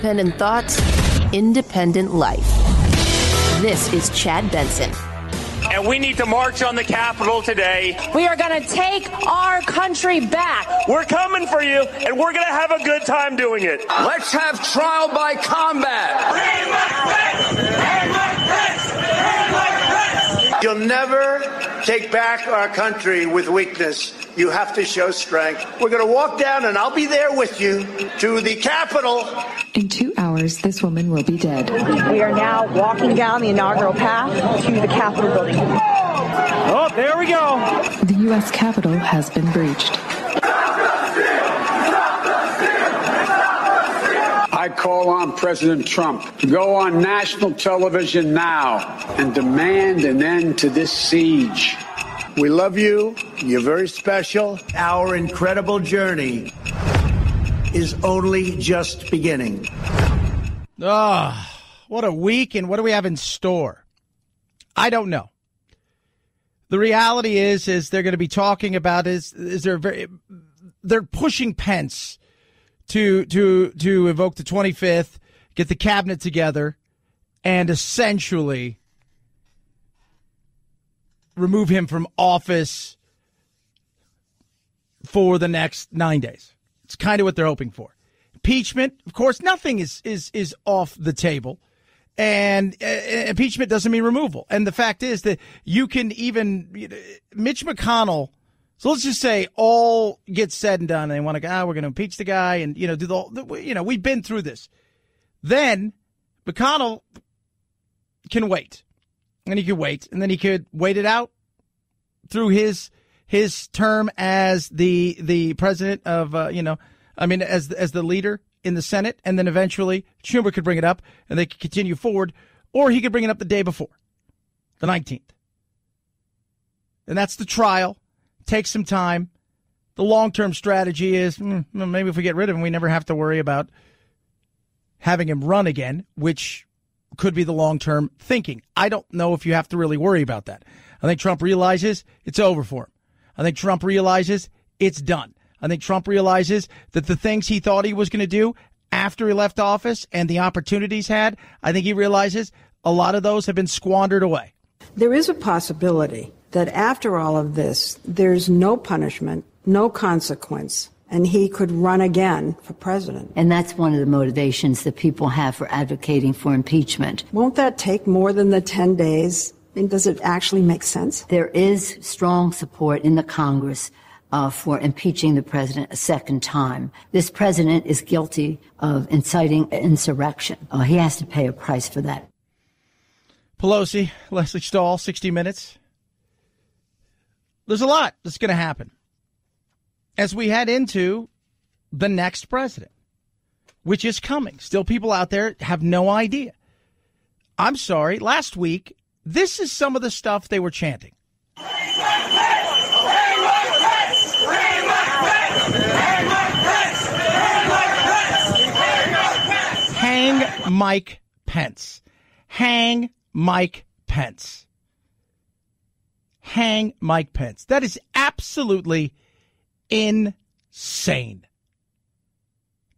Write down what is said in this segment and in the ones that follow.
independent thoughts, independent life. This is Chad Benson. And we need to march on the Capitol today. We are going to take our country back. We're coming for you, and we're going to have a good time doing it. Let's have trial by combat. You'll never take back our country with weakness. You have to show strength. We're going to walk down, and I'll be there with you to the Capitol. In two hours, this woman will be dead. We are now walking down the inaugural path to the Capitol building. Oh, there we go. The U.S. Capitol has been breached. I call on President Trump to go on national television now and demand an end to this siege. We love you. You're very special. Our incredible journey is only just beginning. Ah, oh, what a week, and what do we have in store? I don't know. The reality is, is they're going to be talking about is is there very they're pushing Pence to to to evoke the 25th, get the cabinet together, and essentially remove him from office for the next nine days. It's kind of what they're hoping for. Impeachment, of course, nothing is is is off the table, and uh, impeachment doesn't mean removal. And the fact is that you can even you know, Mitch McConnell. So let's just say all gets said and done, and they want to go. Ah, we're going to impeach the guy, and you know, do the you know, we've been through this. Then McConnell can wait, and he could wait, and then he could wait it out through his his term as the the president of uh, you know, I mean, as as the leader in the Senate, and then eventually Schumer could bring it up, and they could continue forward, or he could bring it up the day before, the nineteenth, and that's the trial. Takes some time. The long term strategy is hmm, maybe if we get rid of him, we never have to worry about having him run again, which could be the long term thinking. I don't know if you have to really worry about that. I think Trump realizes it's over for him. I think Trump realizes it's done. I think Trump realizes that the things he thought he was going to do after he left office and the opportunities had, I think he realizes a lot of those have been squandered away. There is a possibility that after all of this, there's no punishment, no consequence, and he could run again for president. And that's one of the motivations that people have for advocating for impeachment. Won't that take more than the 10 days? I mean, does it actually make sense? There is strong support in the Congress uh, for impeaching the president a second time. This president is guilty of inciting insurrection. Uh, he has to pay a price for that. Pelosi, Lesley Stahl, 60 Minutes. There's a lot that's going to happen as we head into the next president, which is coming. Still, people out there have no idea. I'm sorry. Last week, this is some of the stuff they were chanting. Hang Mike Pence. Hang Mike Pence. Hang Mike Pence. That is absolutely insane.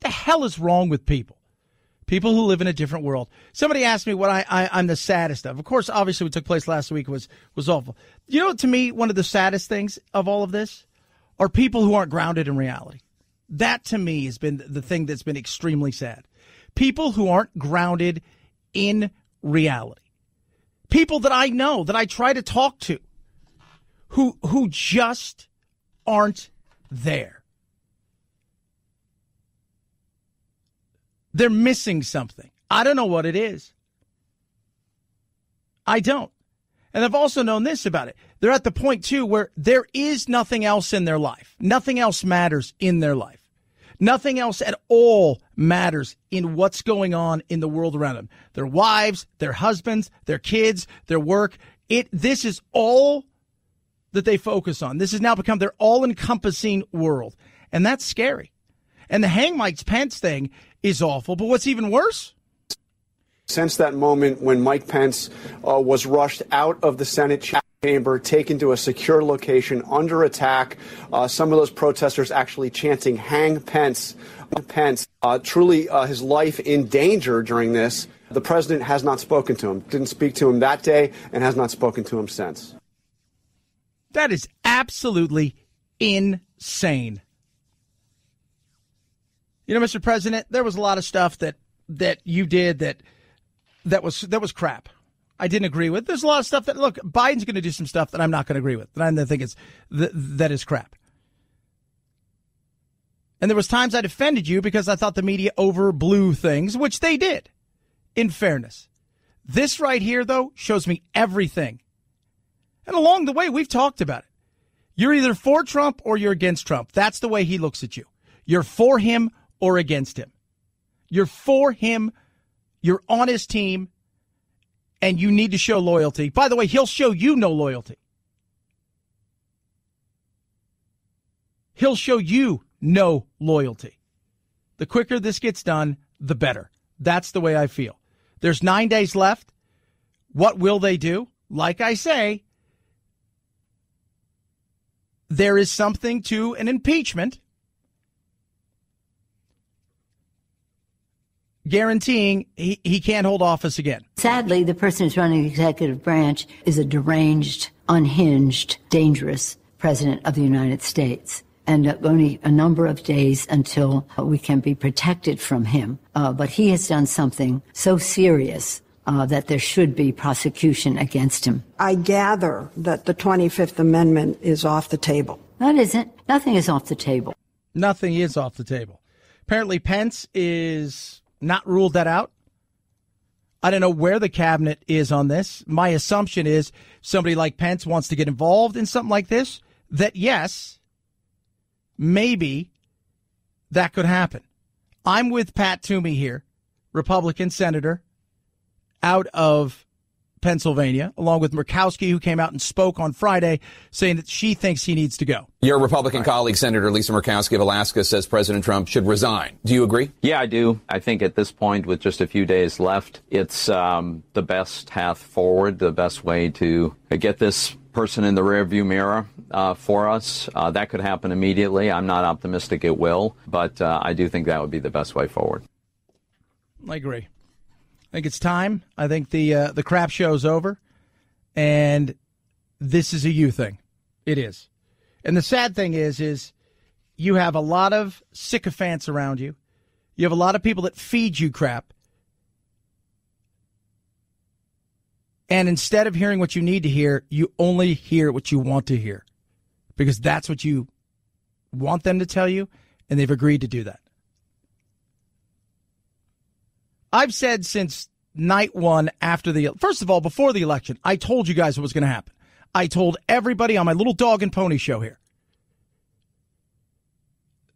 The hell is wrong with people? People who live in a different world. Somebody asked me what I, I, am the saddest of. Of course, obviously, what took place last week was was awful. You know, to me, one of the saddest things of all of this are people who aren't grounded in reality. That to me has been the thing that's been extremely sad. People who aren't grounded in reality. People that I know, that I try to talk to, who who just aren't there. They're missing something. I don't know what it is. I don't. And I've also known this about it. They're at the point, too, where there is nothing else in their life. Nothing else matters in their life. Nothing else at all matters in what's going on in the world around them. Their wives, their husbands, their kids, their work. It, this is all that they focus on. This has now become their all encompassing world. And that's scary. And the hang Mike Pence thing is awful. But what's even worse? Since that moment when Mike Pence uh, was rushed out of the Senate chamber taken to a secure location under attack. Uh, some of those protesters actually chanting "Hang Pence." Pence, uh, truly uh, his life in danger during this. The president has not spoken to him, didn't speak to him that day, and has not spoken to him since. That is absolutely insane. You know, Mr. President, there was a lot of stuff that that you did that that was that was crap. I didn't agree with. There's a lot of stuff that look Biden's going to do some stuff that I'm not going to agree with. That I think is that, that is crap. And there was times I defended you because I thought the media overblew things, which they did. In fairness, this right here though shows me everything. And along the way, we've talked about it. You're either for Trump or you're against Trump. That's the way he looks at you. You're for him or against him. You're for him. You're on his team and you need to show loyalty. By the way, he'll show you no loyalty. He'll show you no loyalty. The quicker this gets done, the better. That's the way I feel. There's nine days left. What will they do? Like I say, there is something to an impeachment guaranteeing he, he can't hold office again. Sadly, the person who's running the executive branch is a deranged, unhinged, dangerous president of the United States. And uh, only a number of days until we can be protected from him. Uh, but he has done something so serious uh, that there should be prosecution against him. I gather that the 25th Amendment is off the table. That isn't. Nothing is off the table. Nothing is off the table. Apparently, Pence is not ruled that out. I don't know where the cabinet is on this. My assumption is somebody like Pence wants to get involved in something like this. That yes, maybe that could happen. I'm with Pat Toomey here, Republican senator out of Pennsylvania, along with Murkowski, who came out and spoke on Friday saying that she thinks he needs to go. Your Republican right. colleague, Senator Lisa Murkowski of Alaska, says President Trump should resign. Do you agree? Yeah, I do. I think at this point, with just a few days left, it's um, the best path forward, the best way to get this person in the rearview mirror uh, for us. Uh, that could happen immediately. I'm not optimistic it will, but uh, I do think that would be the best way forward. I agree. I think it's time. I think the uh, the crap show's over, and this is a you thing. It is, and the sad thing is, is you have a lot of sycophants around you. You have a lot of people that feed you crap. And instead of hearing what you need to hear, you only hear what you want to hear because that's what you want them to tell you, and they've agreed to do that. I've said since night one after the first of all before the election, I told you guys what was going to happen. I told everybody on my little dog and pony show here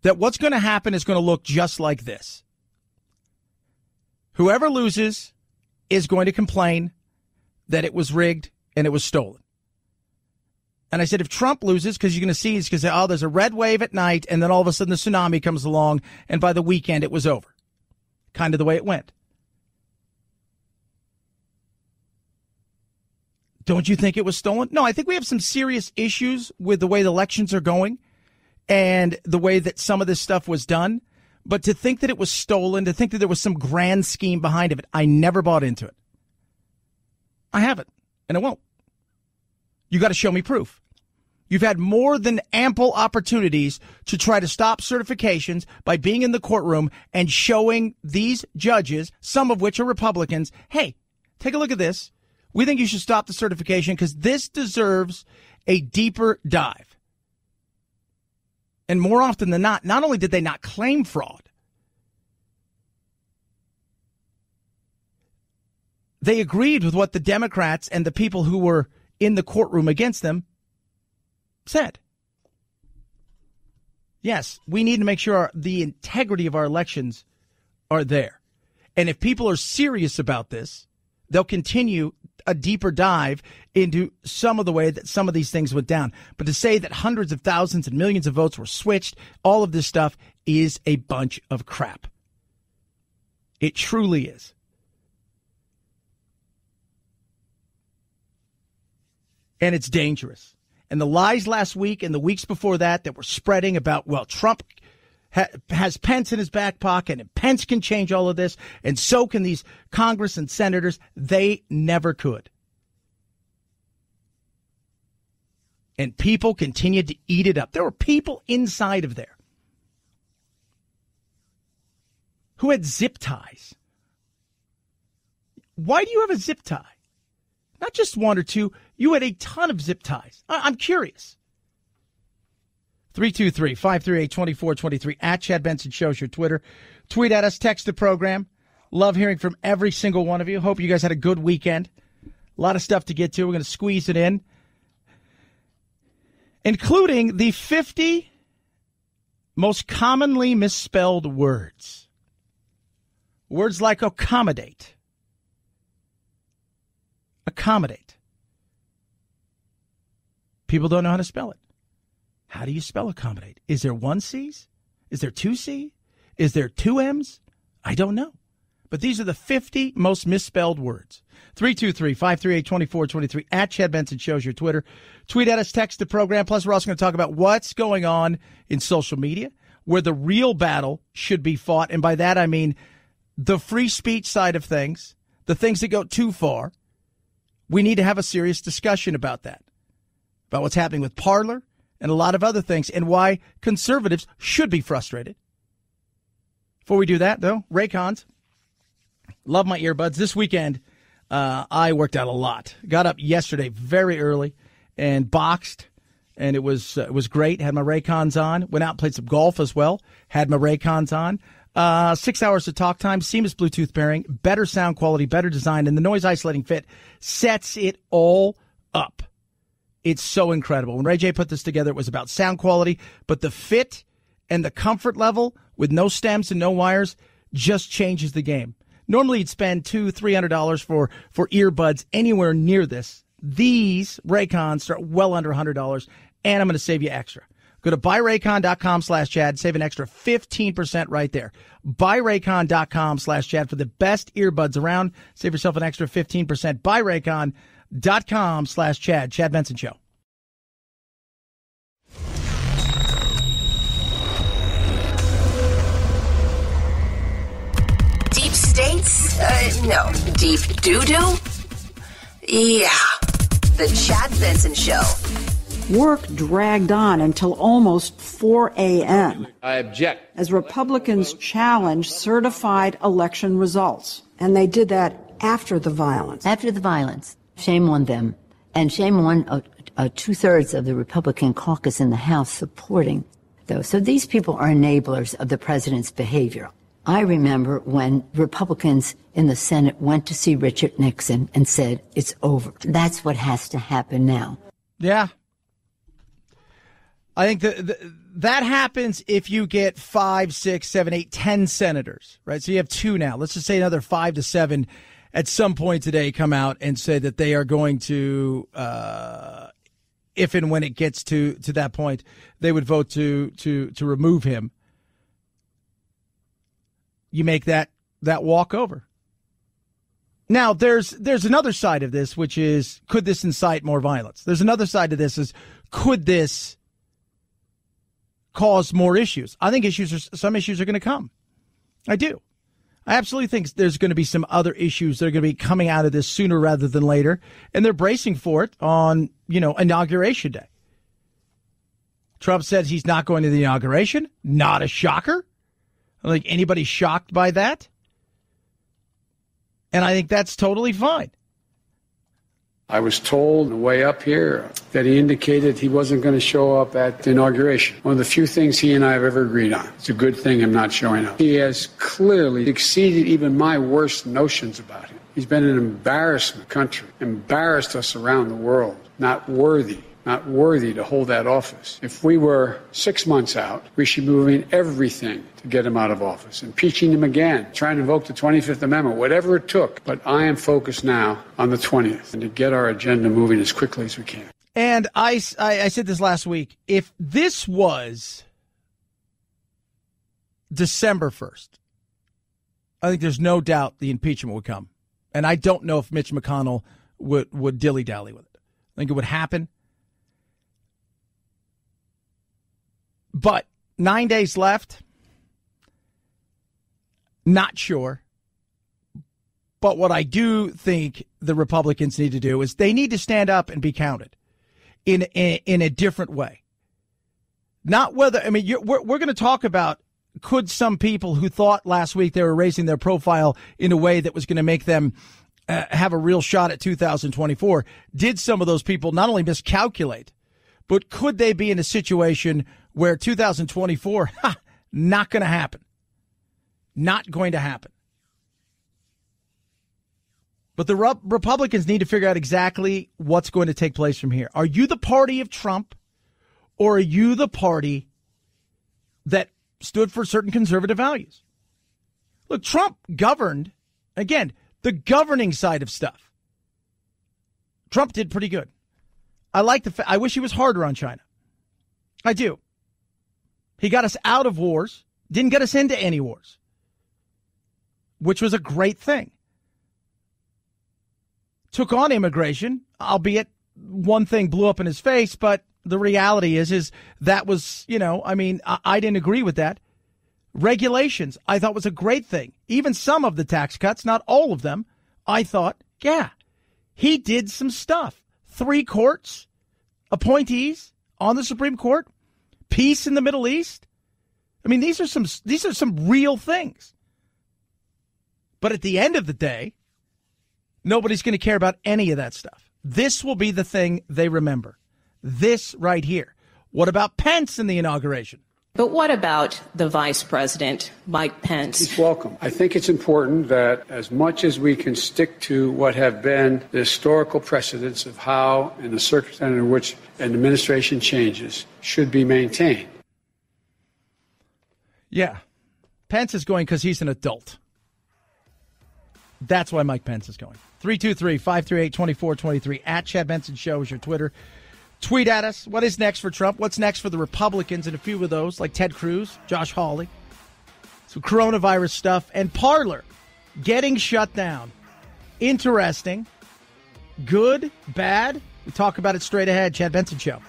that what's going to happen is going to look just like this. Whoever loses is going to complain that it was rigged and it was stolen. And I said, if Trump loses, because you're going to see, he's because, oh, there's a red wave at night, and then all of a sudden the tsunami comes along, and by the weekend it was over. Kind of the way it went. Don't you think it was stolen? No, I think we have some serious issues with the way the elections are going and the way that some of this stuff was done. But to think that it was stolen, to think that there was some grand scheme behind it, I never bought into it. I haven't, and I won't. You got to show me proof. You've had more than ample opportunities to try to stop certifications by being in the courtroom and showing these judges, some of which are Republicans, hey, take a look at this. We think you should stop the certification because this deserves a deeper dive. And more often than not, not only did they not claim fraud, they agreed with what the Democrats and the people who were in the courtroom against them said. Yes, we need to make sure our, the integrity of our elections are there. And if people are serious about this, they'll continue a deeper dive into some of the way that some of these things went down. But to say that hundreds of thousands and millions of votes were switched, all of this stuff is a bunch of crap. It truly is. and it's dangerous. And the lies last week and the weeks before that that were spreading about, well, Trump ha- has Pence in his back pocket and Pence can change all of this, and so can these Congress and senators. They never could. And people continued to eat it up. There were people inside of there who had zip ties. Why do you have a zip tie? Not just one or two. You had a ton of zip ties. I- am curious. 323 538 2423 at Chad Benson Shows your Twitter. Tweet at us, text the program. Love hearing from every single one of you. Hope you guys had a good weekend. A lot of stuff to get to. We're going to squeeze it in, including the 50 most commonly misspelled words. Words like accommodate, accommodate. People don't know how to spell it. How do you spell accommodate? Is there one C's? Is there two C? Is there two M's? I don't know. But these are the 50 most misspelled words. 323 538 2423 at Chad Benson shows your Twitter. Tweet at us, text the program. Plus, we're also going to talk about what's going on in social media, where the real battle should be fought. And by that, I mean the free speech side of things, the things that go too far. We need to have a serious discussion about that, about what's happening with Parler and a lot of other things, and why conservatives should be frustrated. Before we do that, though, Raycons. Love my earbuds. This weekend, uh, I worked out a lot. Got up yesterday very early and boxed, and it was uh, it was great. Had my Raycons on. Went out played some golf as well. Had my Raycons on. Uh, six hours of talk time, seamless Bluetooth pairing, better sound quality, better design, and the noise isolating fit sets it all. It's so incredible. When Ray J put this together, it was about sound quality, but the fit and the comfort level with no stems and no wires just changes the game. Normally you'd spend two, three hundred dollars for for earbuds anywhere near this. These Raycons start well under hundred dollars, and I'm going to save you extra. Go to buyraycon.com slash Chad, save an extra 15% right there. Buyraycon.com slash Chad for the best earbuds around. Save yourself an extra 15%. Buyraycon.com dot com slash Chad. Chad Benson Show. Deep states? Uh, no. Deep doo doo? Yeah. The Chad Benson Show. Work dragged on until almost 4 a.m. I object. As Republicans challenged certified election results. And they did that after the violence. After the violence. Shame on them. And shame on uh, uh, two thirds of the Republican caucus in the House supporting those. So these people are enablers of the president's behavior. I remember when Republicans in the Senate went to see Richard Nixon and said, it's over. That's what has to happen now. Yeah. I think that that happens if you get five, six, seven, eight, ten senators, right? So you have two now. Let's just say another five to seven at some point today come out and say that they are going to, uh, if and when it gets to, to that point, they would vote to, to, to remove him. You make that, that walk over. Now there's, there's another side of this, which is, could this incite more violence? There's another side to this is, could this cause more issues? I think issues are, some issues are going to come. I do. I absolutely think there's going to be some other issues that are going to be coming out of this sooner rather than later, and they're bracing for it on, you know, inauguration day. Trump says he's not going to the inauguration. Not a shocker. I don't think anybody's shocked by that. And I think that's totally fine. I was told the way up here that he indicated he wasn't going to show up at the inauguration. One of the few things he and I have ever agreed on. It's a good thing I'm not showing up. He has clearly exceeded even my worst notions about him. He's been an embarrassment country, embarrassed us around the world, not worthy not worthy to hold that office. If we were six months out, we should be moving everything to get him out of office, impeaching him again, trying to invoke the 25th Amendment, whatever it took. But I am focused now on the 20th and to get our agenda moving as quickly as we can. And I, I, I said this last week. If this was December 1st, I think there's no doubt the impeachment would come. And I don't know if Mitch McConnell would, would dilly dally with it. I think it would happen. But nine days left. Not sure. But what I do think the Republicans need to do is they need to stand up and be counted in in, in a different way. Not whether I mean we're we're going to talk about could some people who thought last week they were raising their profile in a way that was going to make them uh, have a real shot at 2024 did some of those people not only miscalculate but could they be in a situation where 2024 ha, not going to happen not going to happen but the Republicans need to figure out exactly what's going to take place from here. Are you the party of Trump or are you the party that stood for certain conservative values? Look, Trump governed, again, the governing side of stuff. Trump did pretty good. I like the, fa- I wish he was harder on China. I do. He got us out of wars, didn't get us into any wars, which was a great thing took on immigration, albeit one thing blew up in his face, but the reality is, is that was, you know, I mean, I, I didn't agree with that. Regulations, I thought was a great thing. Even some of the tax cuts, not all of them, I thought, yeah, he did some stuff. Three courts, appointees on the Supreme Court, peace in the Middle East. I mean, these are some these are some real things. But at the end of the day, Nobody's going to care about any of that stuff. This will be the thing they remember. This right here. What about Pence in the inauguration? But what about the vice president, Mike Pence? He's welcome. I think it's important that as much as we can stick to what have been the historical precedents of how and the circumstance in which an administration changes should be maintained. Yeah. Pence is going because he's an adult. That's why Mike Pence is going. 323 538 2423. At Chad Benson Show is your Twitter. Tweet at us. What is next for Trump? What's next for the Republicans? And a few of those, like Ted Cruz, Josh Hawley. Some coronavirus stuff. And Parler getting shut down. Interesting. Good, bad. We talk about it straight ahead. Chad Benson Show.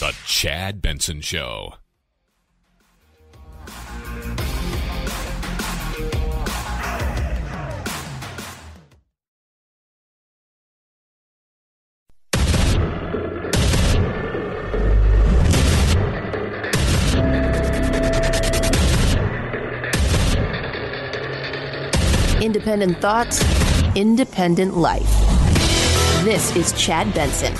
The Chad Benson Show. Independent thoughts, independent life. This is Chad Benson.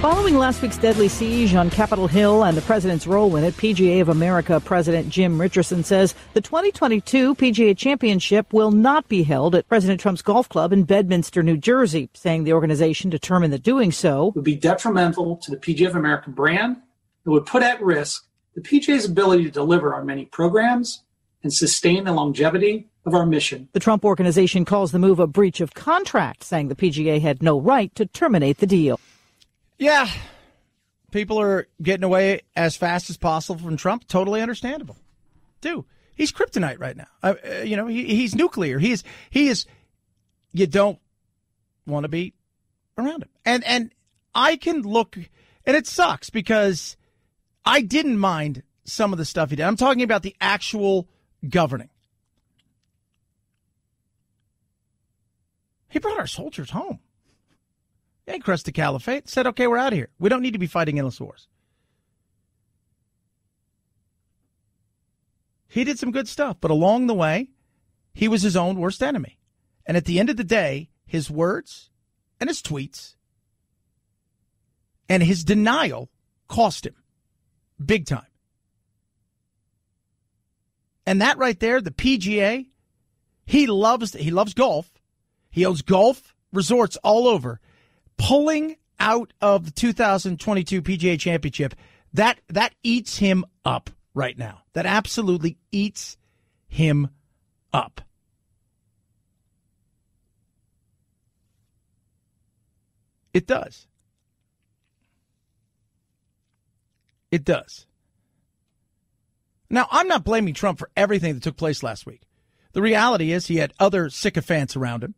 Following last week's deadly siege on Capitol Hill and the president's role in it, PGA of America President Jim Richardson says the 2022 PGA Championship will not be held at President Trump's golf club in Bedminster, New Jersey, saying the organization determined that doing so would be detrimental to the PGA of America brand. It would put at risk the PGA's ability to deliver on many programs and sustain the longevity of our mission. The Trump organization calls the move a breach of contract, saying the PGA had no right to terminate the deal. Yeah. People are getting away as fast as possible from Trump. Totally understandable. Too. He's kryptonite right now. Uh, uh, you know, he, he's nuclear. He is, he is, you don't want to be around him. And, and I can look, and it sucks because I didn't mind some of the stuff he did. I'm talking about the actual governing. He brought our soldiers home. They crushed the caliphate, said, okay, we're out of here. We don't need to be fighting endless wars. He did some good stuff, but along the way, he was his own worst enemy. And at the end of the day, his words and his tweets and his denial cost him big time. And that right there, the PGA, he loves he loves golf. He owns golf resorts all over pulling out of the 2022 PGA Championship, that that eats him up right now. That absolutely eats him up. It does. It does. Now, I'm not blaming Trump for everything that took place last week. The reality is he had other sycophants around him,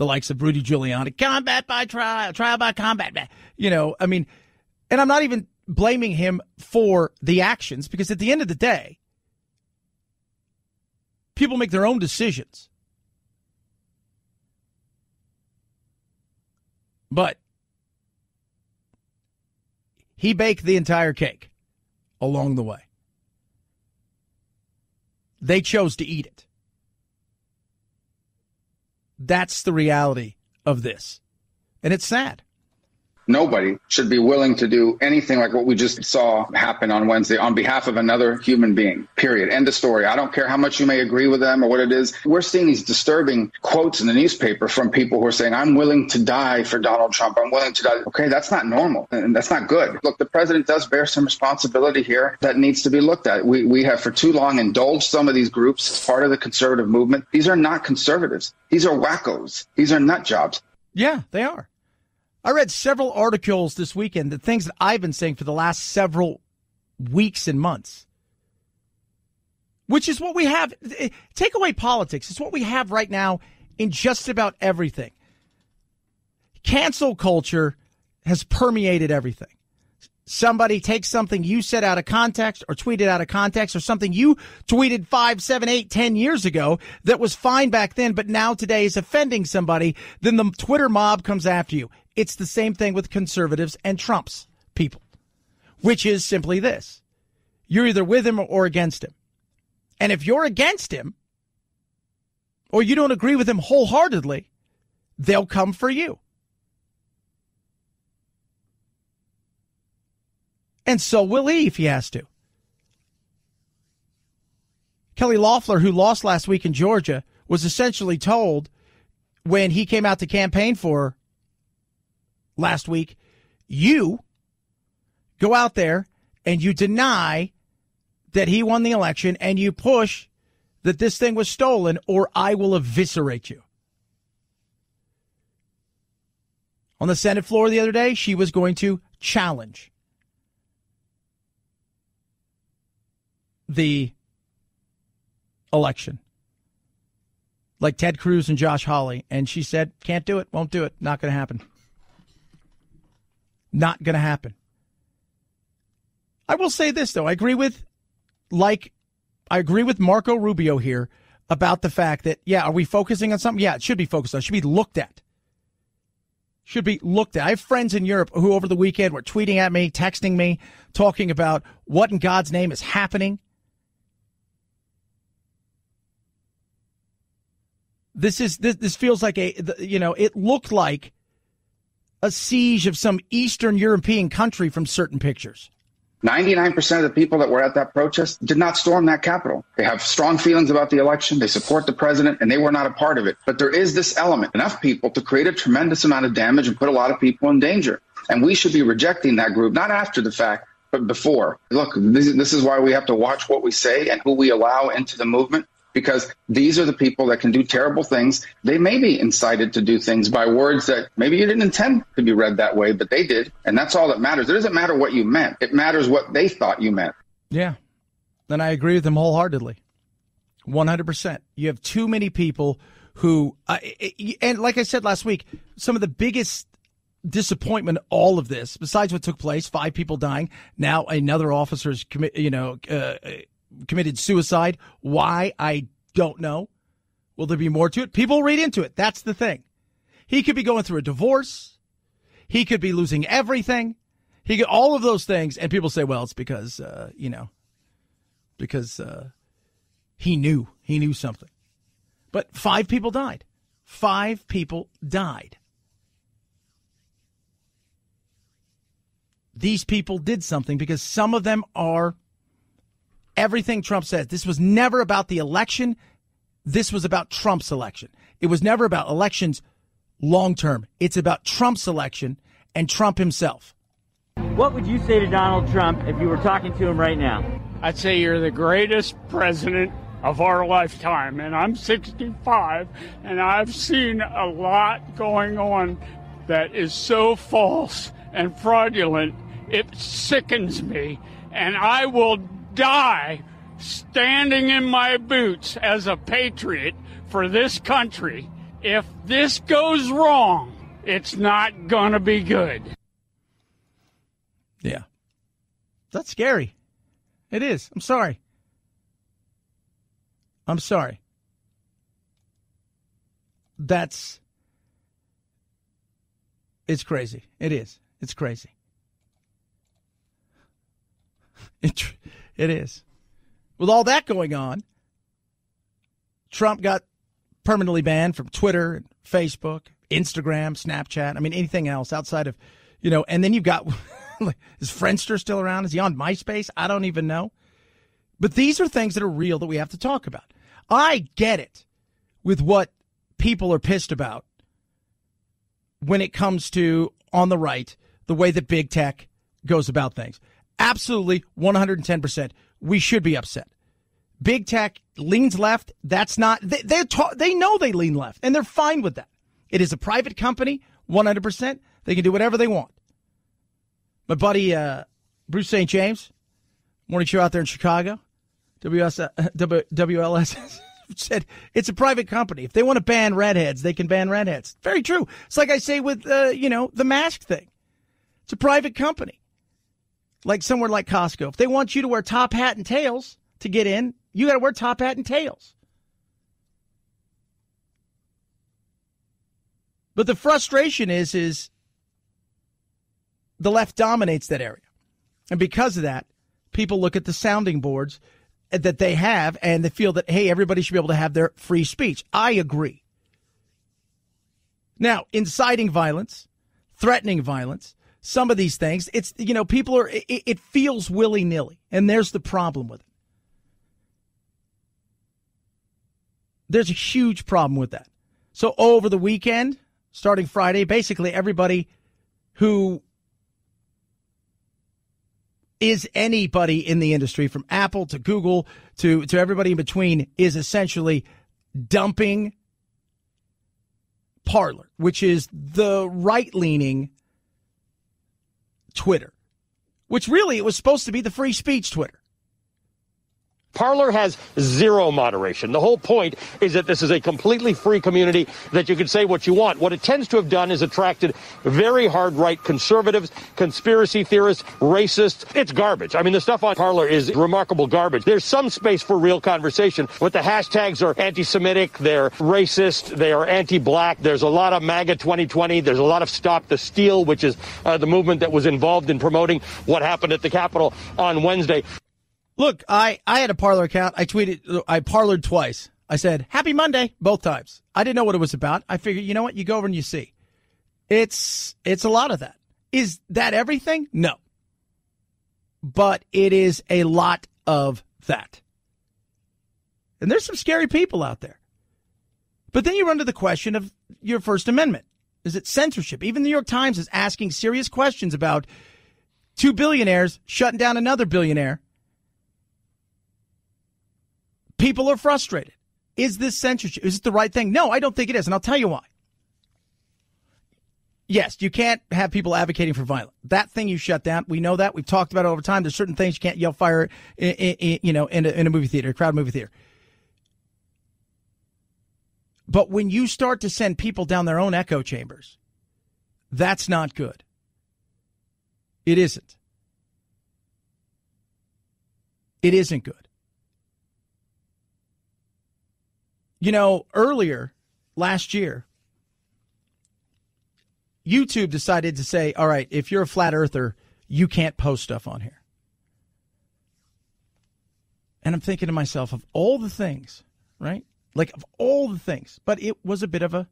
the likes of Rudy Giuliani, combat by trial, trial by combat. You know, I mean, and I'm not even blaming him for the actions because at the end of the day, people make their own decisions. But he baked the entire cake along the way. They chose to eat it. That's the reality of this. And it's sad. Nobody should be willing to do anything like what we just saw happen on Wednesday on behalf of another human being. Period. End of story. I don't care how much you may agree with them or what it is. We're seeing these disturbing quotes in the newspaper from people who are saying, I'm willing to die for Donald Trump. I'm willing to die. Okay, that's not normal and that's not good. Look, the president does bear some responsibility here that needs to be looked at. We, we have for too long indulged some of these groups as part of the conservative movement. These are not conservatives. These are wackos. These are nut jobs. Yeah, they are. I read several articles this weekend, the things that I've been saying for the last several weeks and months, which is what we have. Take away politics. It's what we have right now in just about everything. Cancel culture has permeated everything. Somebody takes something you said out of context or tweeted out of context or something you tweeted five, seven, eight, ten years ago that was fine back then, but now today is offending somebody. Then the Twitter mob comes after you. It's the same thing with conservatives and Trump's people, which is simply this. You're either with him or against him. And if you're against him or you don't agree with him wholeheartedly, they'll come for you. And so will he if he has to. Kelly Loeffler, who lost last week in Georgia, was essentially told when he came out to campaign for last week, you go out there and you deny that he won the election and you push that this thing was stolen or I will eviscerate you. On the Senate floor the other day, she was going to challenge the election. Like Ted Cruz and Josh Hawley. And she said, can't do it, won't do it, not going to happen. Not going to happen. I will say this, though. I agree with, like, I agree with Marco Rubio here about the fact that, yeah, are we focusing on something? Yeah, it should be focused on. It should be looked at. Should be looked at. I have friends in Europe who over the weekend were tweeting at me, texting me, talking about what in God's name is happening This is this, this feels like a you know it looked like a siege of some Eastern European country from certain pictures. 99% of the people that were at that protest did not storm that Capitol. They have strong feelings about the election. They support the president, and they were not a part of it. But there is this element, enough people to create a tremendous amount of damage and put a lot of people in danger. And we should be rejecting that group, not after the fact, but before. Look, this, this is why we have to watch what we say and who we allow into the movement because these are the people that can do terrible things. They may be incited to do things by words that maybe you didn't intend to be read that way, but they did. And that's all that matters. It doesn't matter what you meant, it matters what they thought you meant. Yeah. And I agree with them wholeheartedly. 100%. You have too many people who, uh, and like I said last week, some of the biggest disappointment all of this besides what took place five people dying now another officer's commit you know uh, committed suicide. Why? I don't know. Will there be more to it? People read into it. That's the thing. He could be going through a divorce. He could be losing everything. He could, all of those things. And people say, well, it's because, uh, you know, because uh, he knew. He knew something. But five people died. Five people died. These people did something because some of them are everything Trump says. This was never about the election. This was about Trump's election. It was never about elections long term. It's about Trump's election and Trump himself. What would you say to Donald Trump if you were talking to him right now? I'd say you're the greatest president of our lifetime. And I'm 65, and I've seen a lot going on that is so false and fraudulent, it sickens me. And I will die standing in my boots as a patriot for this country. If this goes wrong, it's not going to be good. Yeah. That's scary. It is. I'm sorry. I'm sorry. That's. It's crazy. It is. It's crazy. It, it is. With all that going on, Trump got permanently banned from Twitter and Facebook, Instagram, Snapchat. I mean, anything else outside of, you know, and then you've got, is Friendster still around? Is he on MySpace? I don't even know. But these are things that are real that we have to talk about. I get it with what people are pissed about when it comes to, on the right, the way that big tech goes about things. Absolutely, 110%. We should be upset. Big tech leans left. That's not, they, they ta- they know they lean left, and they're fine with that. It is a private company, 100%. They can do whatever they want. My buddy uh, Bruce St. James, morning show out there in Chicago, WS, uh, w, WLS, said it's a private company. If they want to ban redheads, they can ban redheads. Very true. It's like I say with, uh, you know, the mask thing. It's a private company like somewhere like Costco, if they want you to wear top hat and tails to get in, you got to wear top hat and tails. But the frustration is is the left dominates that area. And because of that, people look at the sounding boards that they have and they feel that hey, everybody should be able to have their free speech. I agree. Now, inciting violence, threatening violence, some of these things. It's, you know, people are, it, it feels willy nilly. And there's the problem with it. There's a huge problem with that. So over the weekend, starting Friday, basically everybody who is anybody in the industry from Apple to Google to, to everybody in between is essentially dumping Parler, which is the right leaning Twitter, which really it was supposed to be the free speech Twitter. Parler has zero moderation. The whole point is that this is a completely free community that you can say what you want. What it tends to have done is attracted very hard right conservatives, conspiracy theorists, racists. It's garbage. I mean, the stuff on Parler is remarkable garbage. There's some space for real conversation, but the hashtags are anti-Semitic, they're racist, they are anti-black. There's a lot of MAGA 2020. There's a lot of Stop the Steal, which is uh, the movement that was involved in promoting what happened at the Capitol on Wednesday. Look, I, I had a Parler account. I tweeted, I parlored twice. I said, Happy Monday, both times. I didn't know what it was about. I figured, you know what? You go over and you see. It's, it's a lot of that. Is that everything? No. But it is a lot of that. And there's some scary people out there. But then you run to the question of your First Amendment. Is it censorship? Even the New York Times is asking serious questions about two billionaires shutting down another billionaire People are frustrated. Is this censorship? Is it the right thing? No, I don't think it is. And I'll tell you why. Yes, you can't have people advocating for violence. That thing you shut down. We know that. We've talked about it over time. There's certain things you can't yell fire, in, in, you know, in a, in a movie theater, a crowd movie theater. But when you start to send people down their own echo chambers, that's not good. It isn't. It isn't good. You know, earlier last year, YouTube decided to say, all right, if you're a flat earther, you can't post stuff on here. And I'm thinking to myself, of all the things, right? Like, of all the things, but it was a bit of a,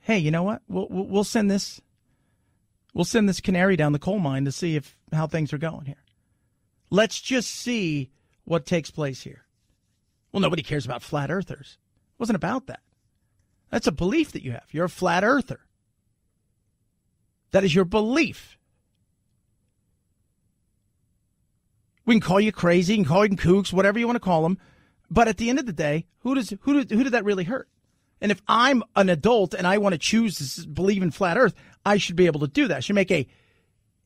hey, you know what? We'll, we'll send this, we'll send this canary down the coal mine to see if how things are going here. Let's just see what takes place here. Well, nobody cares about flat earthers wasn't about that. That's a belief that you have. You're a flat earther. That is your belief. We can call you crazy, and call you kooks, whatever you want to call them. But at the end of the day, who does who did, who did that really hurt? And if I'm an adult and I want to choose to believe in flat Earth, I should be able to do that. I should make a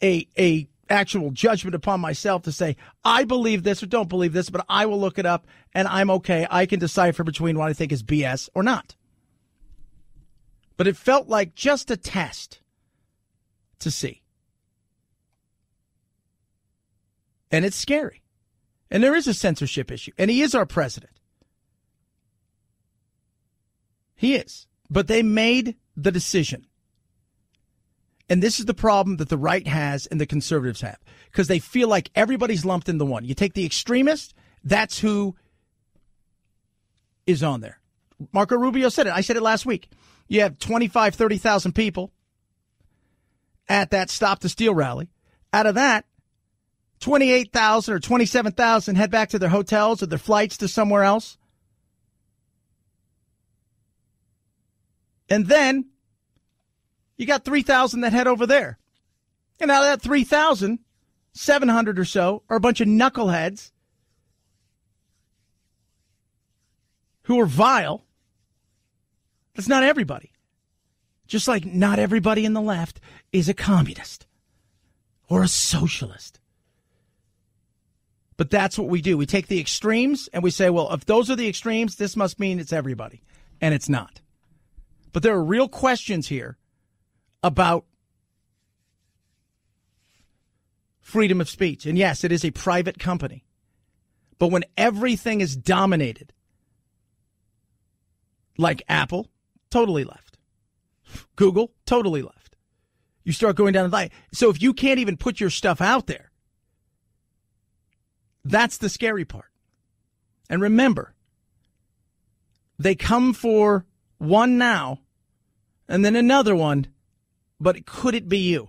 a a actual judgment upon myself to say, I believe this or don't believe this, but I will look it up and I'm okay. I can decipher between what I think is BS or not. But it felt like just a test to see. And it's scary. And there is a censorship issue. And he is our president. He is. But they made the decision. And this is the problem that the right has and the conservatives have because they feel like everybody's lumped into one. You take the extremist, that's who is on there. Marco Rubio said it. I said it last week. You have 25, 30,000 people at that Stop the Steal rally. Out of that, 28,000 or 27,000 head back to their hotels or their flights to somewhere else. And then you got 3,000 that head over there. And out of that 3,000, 700 or so are a bunch of knuckleheads who are vile. That's not everybody. Just like not everybody in the left is a communist or a socialist. But that's what we do. We take the extremes and we say, well, if those are the extremes, this must mean it's everybody. And it's not. But there are real questions here about freedom of speech. And yes, it is a private company. But when everything is dominated, like Apple, totally left. Google, totally left. You start going down the line. So if you can't even put your stuff out there, that's the scary part. And remember, they come for one now and then another one, but could it be you?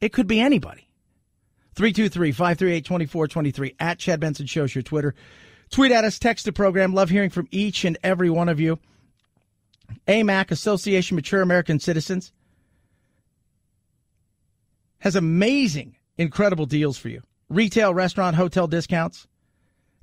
It could be anybody. 323 538 2423 at Chad Benson Shows your Twitter. Tweet at us, text the program. Love hearing from each and every one of you. AMAC, Association Mature American Citizens, has amazing, incredible deals for you retail, restaurant, hotel discounts,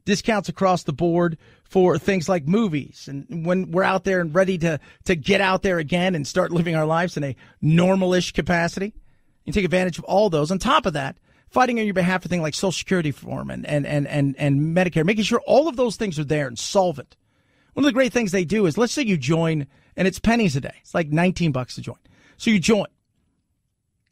discounts across the board for things like movies. And when we're out there and ready to, to get out there again and start living our lives in a normalish capacity, you take advantage of all those. On top of that, fighting on your behalf for things like Social Security form and, and, and, and, and Medicare, making sure all of those things are there and solvent. One of the great things they do is let's say you join and it's pennies a day. It's like 19 bucks to join. So you join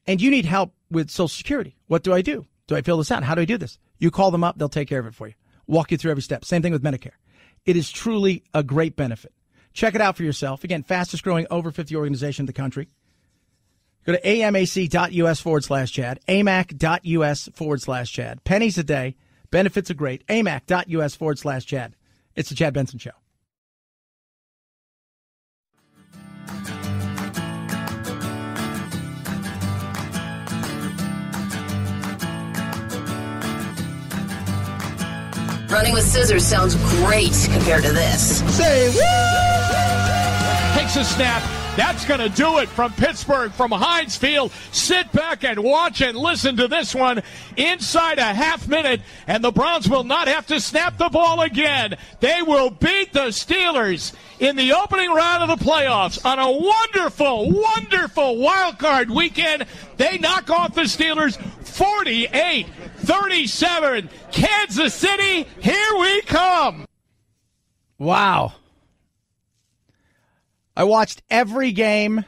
and you need help with Social Security. What do I do? Do I fill this out? How do I do this? You call them up, they'll take care of it for you. Walk you through every step. Same thing with Medicare. It is truly a great benefit. Check it out for yourself. Again, fastest growing over 50 organization in the country. Go to amac.us forward slash Chad, amac.us forward slash Chad. Pennies a day. Benefits are great. amac.us forward slash Chad. It's the Chad Benson Show. Running with scissors sounds great compared to this. Say Takes a snap. That's going to do it from Pittsburgh, from Heinz Field. Sit back and watch and listen to this one inside a half minute, and the Browns will not have to snap the ball again. They will beat the Steelers in the opening round of the playoffs on a wonderful, wonderful wild card weekend. They knock off the Steelers 48 37. Kansas City, here we come. Wow. I watched every game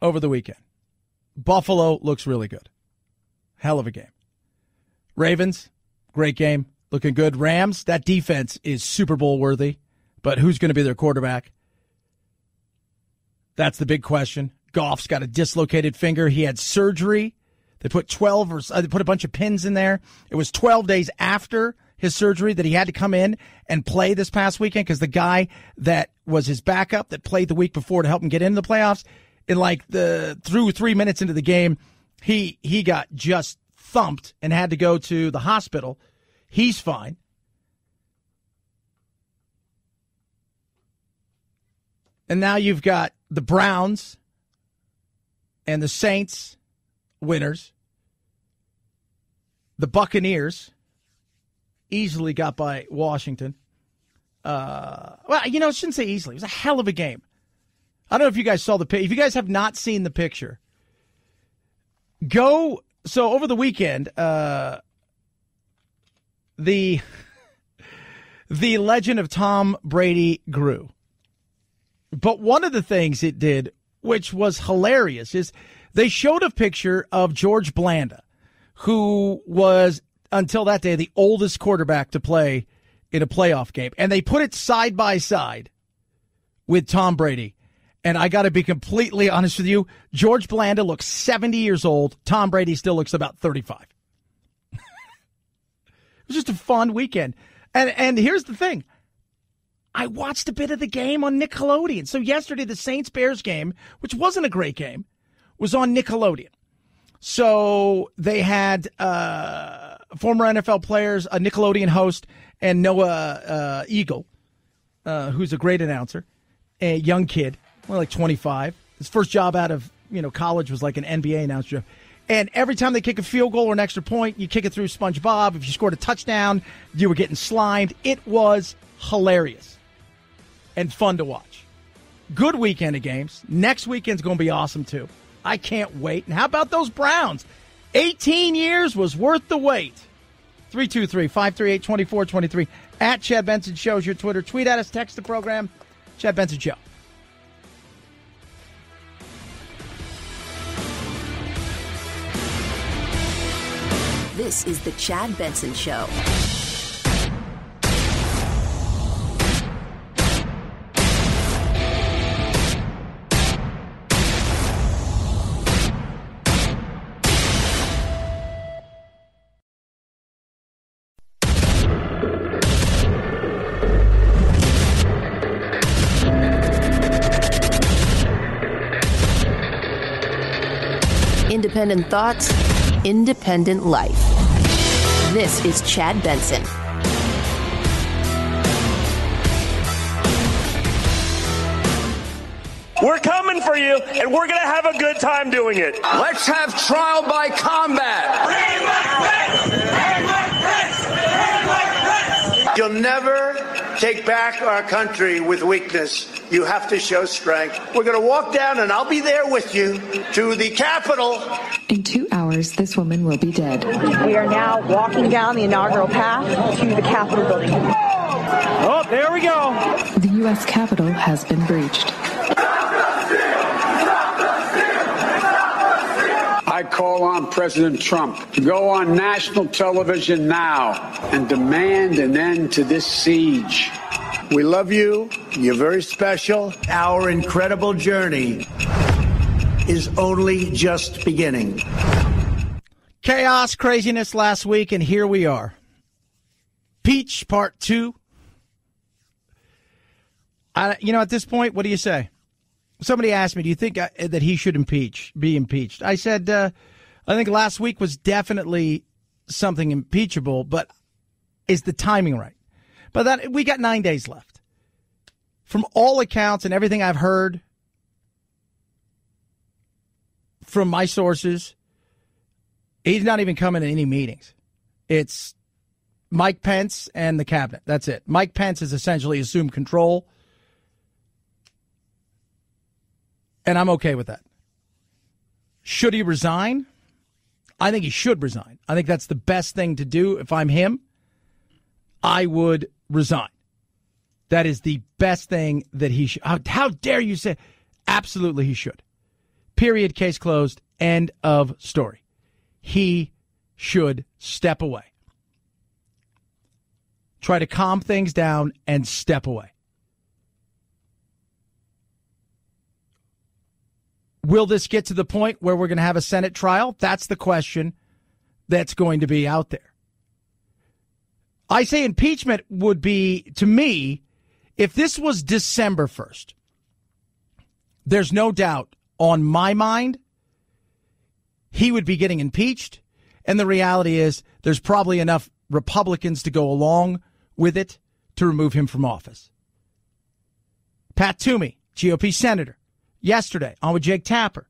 over the weekend. Buffalo looks really good. Hell of a game. Ravens, great game. Looking good. Rams, that defense is Super Bowl worthy, but who's going to be their quarterback? That's the big question. Goff's got a dislocated finger. He had surgery. They put 12 or uh, they put a bunch of pins in there. It was 12 days after his surgery that he had to come in and play this past weekend because the guy that was his backup that played the week before to help him get into the playoffs in like the through three minutes into the game, he he got just thumped and had to go to the hospital. He's fine. And now you've got the Browns and the Saints winners. The Buccaneers easily got by Washington. Uh, well, you know, I shouldn't say easily. It was a hell of a game. I don't know if you guys saw the. If you guys have not seen the picture, go so over the weekend, uh, the the legend of Tom Brady grew. But one of the things it did, which was hilarious, is they showed a picture of George Blanda, who was until that day the oldest quarterback to play in a playoff game, and they put it side by side with Tom Brady. And I got to be completely honest with you, George Blanda looks 70 years old. Tom Brady still looks about 35. it was just a fun weekend. And and here's the thing. I watched a bit of the game on Nickelodeon. So yesterday the Saints Bears game, which wasn't a great game, was on Nickelodeon. So they had uh, former NFL players, a Nickelodeon host, and Noah uh, Eagle, uh, who's a great announcer, a young kid, like 25. His first job out of you know college was like an NBA announcer. And every time they kick a field goal or an extra point, you kick it through SpongeBob. If you scored a touchdown, you were getting slimed. It was hilarious and fun to watch. Good weekend of games. Next weekend's going to be awesome too. I can't wait. And how about those Browns? 18 years was worth the wait. 323 538 2423 at Chad Benson Shows your Twitter. Tweet at us, text the program. Chad Benson Show. This is the Chad Benson Show. Independent thoughts, independent life. This is Chad Benson. We're coming for you, and we're going to have a good time doing it. Let's have trial by combat. You'll never take back our country with weakness. You have to show strength. We're going to walk down, and I'll be there with you to the Capitol. In two hours, this woman will be dead. We are now walking down the inaugural path to the Capitol building. Oh, there we go. The U.S. Capitol has been breached. I call on President Trump to go on national television now and demand an end to this siege. We love you. You're very special. Our incredible journey is only just beginning. Chaos, craziness last week, and here we are. Peach Part 2. I, you know, at this point, what do you say? Somebody asked me, do you think I, that he should impeach, be impeached? I said, uh, I think last week was definitely something impeachable, but is the timing right? But that we got nine days left. From all accounts and everything I've heard from my sources, he's not even coming to any meetings. It's Mike Pence and the cabinet. That's it. Mike Pence has essentially assumed control. And I'm okay with that. Should he resign? I think he should resign. I think that's the best thing to do. If I'm him, I would resign. That is the best thing that he should. How, how dare you say? Absolutely, he should. Period. Case closed. End of story. He should step away. Try to calm things down and step away. Will this get to the point where we're going to have a Senate trial? That's the question that's going to be out there. I say impeachment would be, to me, if this was December 1st, there's no doubt on my mind he would be getting impeached. And the reality is there's probably enough Republicans to go along with it to remove him from office. Pat Toomey, GOP senator, yesterday on with Jake Tapper.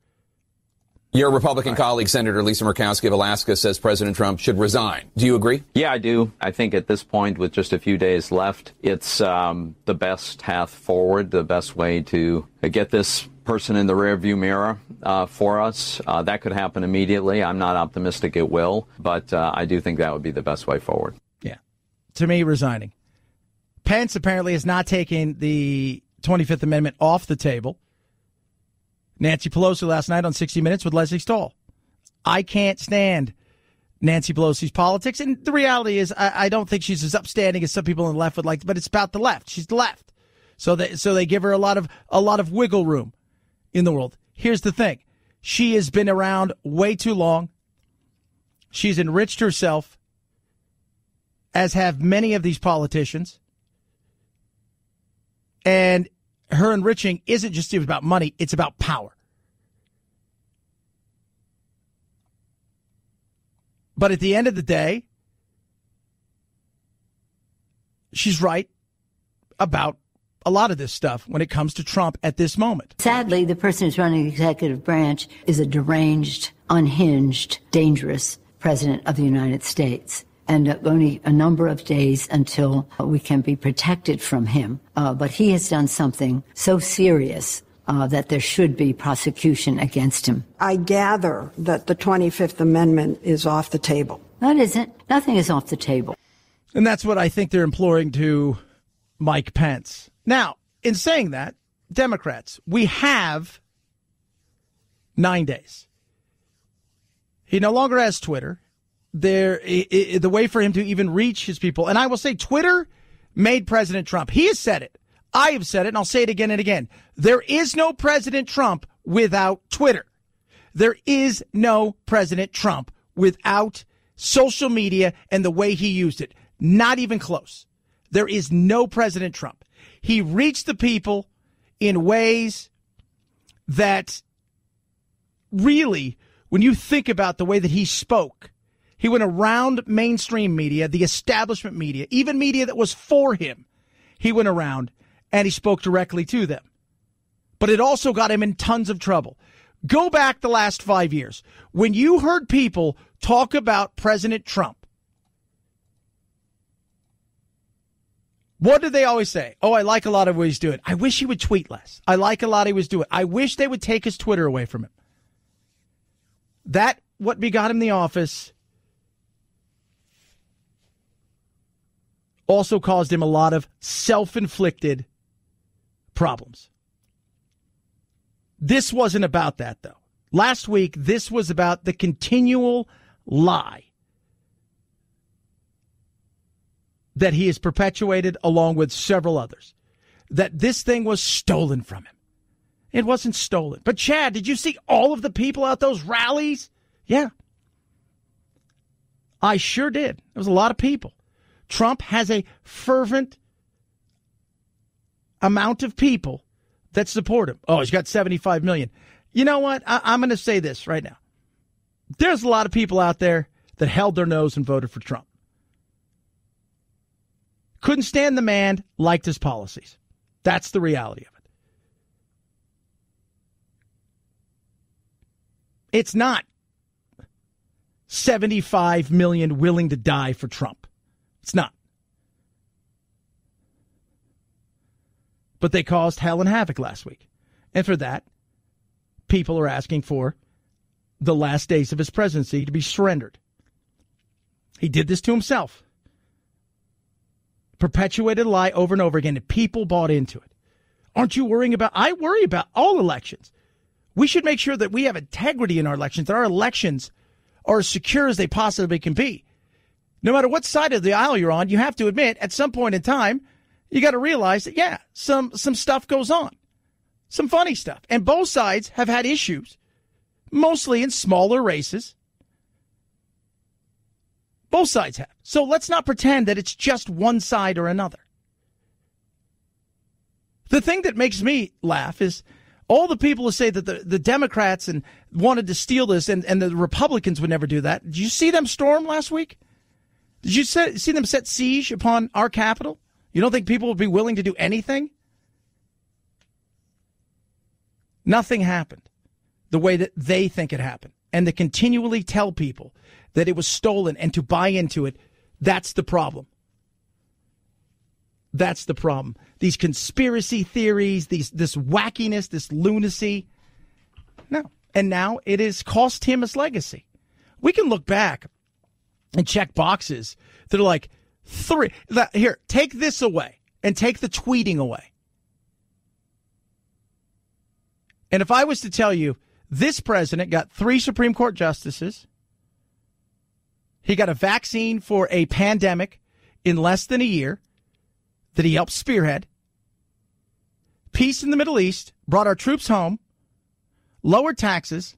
Your Republican colleague, Senator Lisa Murkowski of Alaska, says President Trump should resign. Do you agree? Yeah, I do. I think at this point, with just a few days left, it's um, the best path forward, the best way to get this person in the rearview mirror uh, for us. Uh, that could happen immediately. I'm not optimistic it will, but uh, I do think that would be the best way forward. Yeah. To me, resigning. Pence apparently is not taking the 25th Amendment off the table. Nancy Pelosi last night on 60 Minutes with Lesley Stahl. I can't stand Nancy Pelosi's politics. And the reality is, I, I, don't think she's as upstanding as some people on the left would like, but it's about the left. She's the left. So they, so they give her a lot of, a lot of wiggle room in the world. Here's the thing. She has been around way too long. She's enriched herself, as have many of these politicians. And her enriching isn't just about money, it's about power. But at the end of the day, she's right about a lot of this stuff when it comes to Trump at this moment. Sadly, the person who's running the executive branch is a deranged, unhinged, dangerous president of the United States. And uh, only a number of days until we can be protected from him. Uh, but he has done something so serious uh, that there should be prosecution against him. I gather that the 25th Amendment is off the table. That isn't. Nothing is off the table. And that's what I think they're imploring to Mike Pence. Now, in saying that, Democrats, we have nine days. He no longer has Twitter. There, the way for him to even reach his people, and I will say, Twitter made President Trump. He has said it. I have said it and I'll say it again and again. There is no President Trump without Twitter. There is no President Trump without social media and the way he used it. Not even close. There is no President Trump. He reached the people in ways that really, when you think about the way that he spoke, he went around mainstream media, the establishment media, even media that was for him. He went around and he spoke directly to them. But it also got him in tons of trouble. Go back the last five years. When you heard people talk about President Trump, what did they always say? Oh, I like a lot of what he's doing. I wish he would tweet less. I like a lot he was doing. I wish they would take his Twitter away from him. That what begot him the office also caused him a lot of self-inflicted problems. This wasn't about that, though. Last week, this was about the continual lie that he has perpetuated along with several others that this thing was stolen from him. It wasn't stolen. But, Chad, did you see all of the people at those rallies? Yeah. I sure did. There was a lot of people. Trump has a fervent amount of people that support him. Oh, he's got 75 million. You know what? I, am going to say this right now. There's a lot of people out there that held their nose and voted for Trump. Couldn't stand the man, liked his policies. That's the reality of it. It's not 75 million willing to die for Trump. It's not. but they caused hell and havoc last week. And for that, people are asking for the last days of his presidency to be surrendered. He did this to himself. Perpetuated a lie over and over again, and people bought into it. Aren't you worrying about? I worry about all elections. We should make sure that we have integrity in our elections, that our elections are as secure as they possibly can be. No matter what side of the aisle you're on, you have to admit at some point in time, you got to realize that, yeah, some, some stuff goes on, some funny stuff. And both sides have had issues, mostly in smaller races. Both sides have. So let's not pretend that it's just one side or another. The thing that makes me laugh is all the people who say that the, the Democrats and wanted to steal this and, and the Republicans would never do that. Did you see them storm last week? Did you set, see them set siege upon our capital? You don't think people would be willing to do anything? Nothing happened the way that they think it happened. And to continually tell people that it was stolen and to buy into it, that's the problem. That's the problem. These conspiracy theories, these this wackiness, this lunacy. No. And now it has cost him his legacy. We can look back and check boxes that are like three. That, here, take this away and take the tweeting away. And if I was to tell you this president got three Supreme Court justices, he got a vaccine for a pandemic in less than a year that he helped spearhead, peace in the Middle East, brought our troops home, lowered taxes,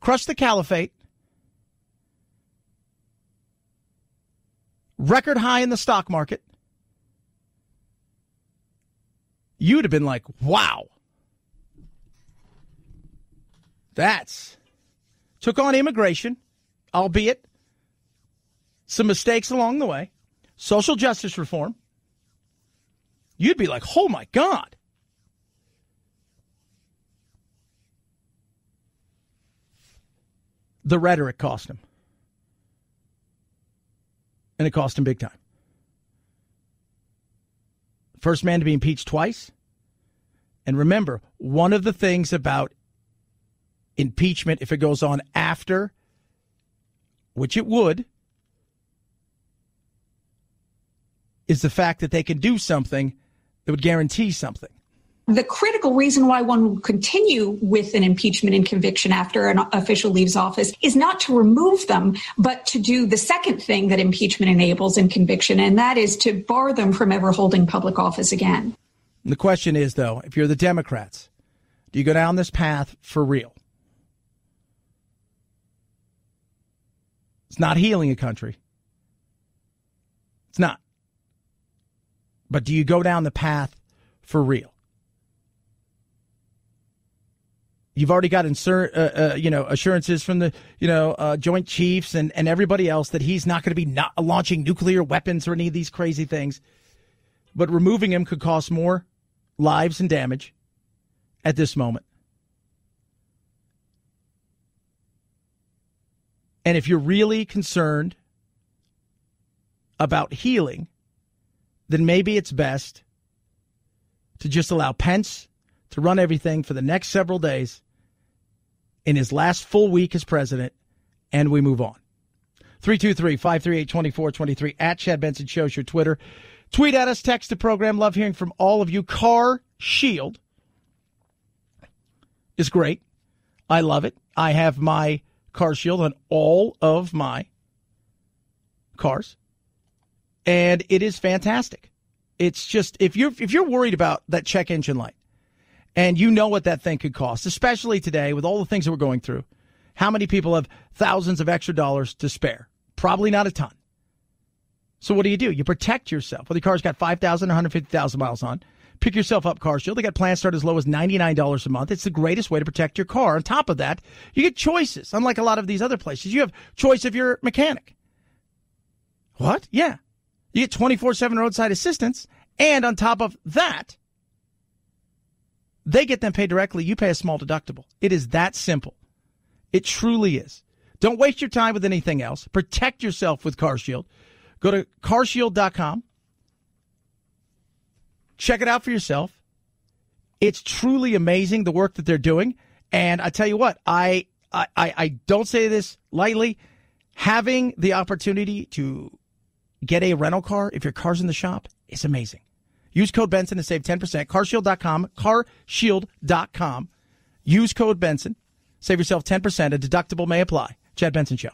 crushed the caliphate, record high in the stock market, you'd have been like, wow. That's took on immigration, albeit some mistakes along the way, social justice reform. You'd be like, oh my God. The rhetoric cost him. And it cost him big time. First man to be impeached twice. And remember, one of the things about impeachment, if it goes on after, which it would, is the fact that they can do something that would guarantee something. The critical reason why one would continue with an impeachment and conviction after an official leaves office is not to remove them, but to do the second thing that impeachment enables in conviction, and that is to bar them from ever holding public office again. The question is, though, if you're the Democrats, do you go down this path for real? It's not healing a country. It's not. But do you go down the path for real? You've already got insur- uh, uh, you know assurances from the you know uh, Joint Chiefs and, and everybody else that he's not going to be not launching nuclear weapons or any of these crazy things. But removing him could cost more lives and damage at this moment. And if you're really concerned about healing, then maybe it's best to just allow Pence to run everything for the next several days in his last full week as president, and we move on. 323 538 2423 at Chad Benson Shows your Twitter. Tweet at us, text the program. Love hearing from all of you. Car Shield is great. I love it. I have my Car Shield on all of my cars, and it is fantastic. It's just if you're if you're worried about that check engine light, and you know what that thing could cost, especially today with all the things that we're going through. How many people have thousands of extra dollars to spare? Probably not a ton. So what do you do? You protect yourself. Well, the car's got 5,000 or 150,000 miles on. Pick yourself up Car Shield. They got plans start as low as $99 a month. It's the greatest way to protect your car. On top of that, you get choices. Unlike a lot of these other places, you have choice of your mechanic. What? Yeah. You get 24-7 roadside assistance. And on top of that, they get them paid directly. You pay a small deductible. It is that simple. It truly is. Don't waste your time with anything else. Protect yourself with CarShield. Go to carshield.com. Check it out for yourself. It's truly amazing the work that they're doing. And I tell you what, I, I, I don't say this lightly. Having the opportunity to get a rental car if your car's in the shop is amazing. Use code Benson to save 10%. Carshield.com, carshield.com. Use code Benson. Save yourself 10%. A deductible may apply. Chad Benson Show.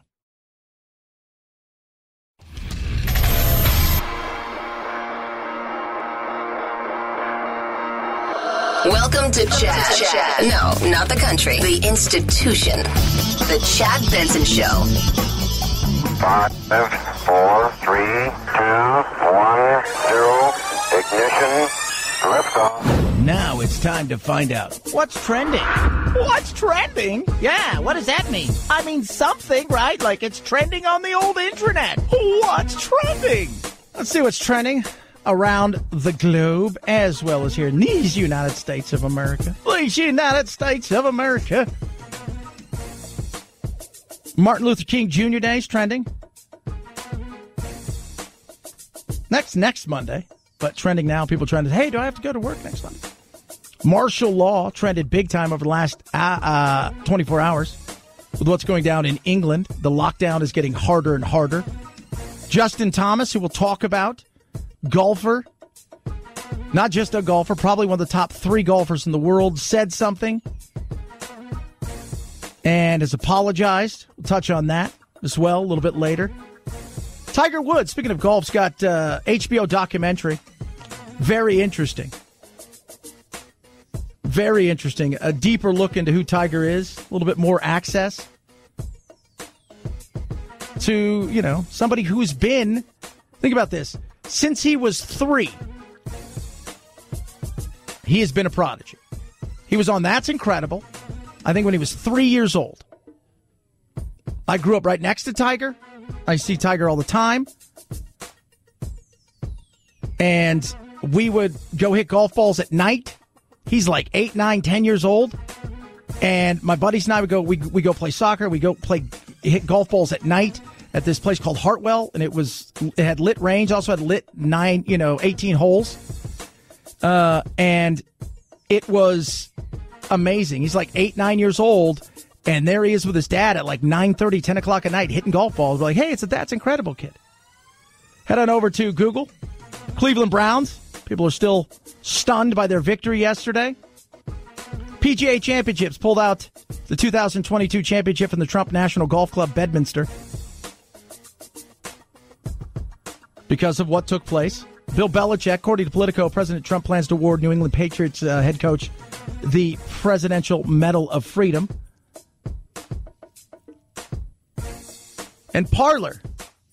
Welcome to Chad. Chad. No, not the country. The institution. The Chad Benson Show. Five, four, three, two, one, zero. Ignition. Liftoff. Now it's time to find out what's trending. What's trending? Yeah, what does that mean? I mean something, right? Like it's trending on the old internet. What's trending? Let's see what's trending around the globe as well as here in these United States of America. These United States of America. Martin Luther King Jr. Day is trending. next next Monday, but trending now. People to hey, do I have to go to work next Monday? Martial law trended big time over the last uh, uh, 24 hours with what's going down in England. The lockdown is getting harder and harder. Justin Thomas, who we'll talk about, golfer, not just a golfer, probably one of the top three golfers in the world, said something and has apologized. We'll touch on that as well a little bit later. Tiger Woods, speaking of golf's got uh, HBO documentary. Very interesting. Very interesting. A deeper look into who Tiger is, a little bit more access to, you know, somebody who's been, think about this, since he was three, he has been a prodigy. He was on That's Incredible, I think when he was three years old. I grew up right next to Tiger. I see Tiger all the time. And we would go hit golf balls at night. He's like eight, nine, ten years old. And my buddies and I would go, we, we go play soccer. We go play, hit golf balls at night at this place called Heartwell. And it was, it had lit range, also had lit nine, you know, 18 holes. Uh, and it was amazing. He's like eight, nine years old. And there he is with his dad at like 9 30, 10 o'clock at night hitting golf balls. We're like, hey, it's a That's Incredible kid. Head on over to Google. Cleveland Browns. People are still stunned by their victory yesterday. PGA Championships pulled out the 2022 championship from the Trump National Golf Club Bedminster because of what took place. Bill Belichick, according to Politico, President Trump plans to award New England Patriots uh, head coach the Presidential Medal of Freedom. And Parler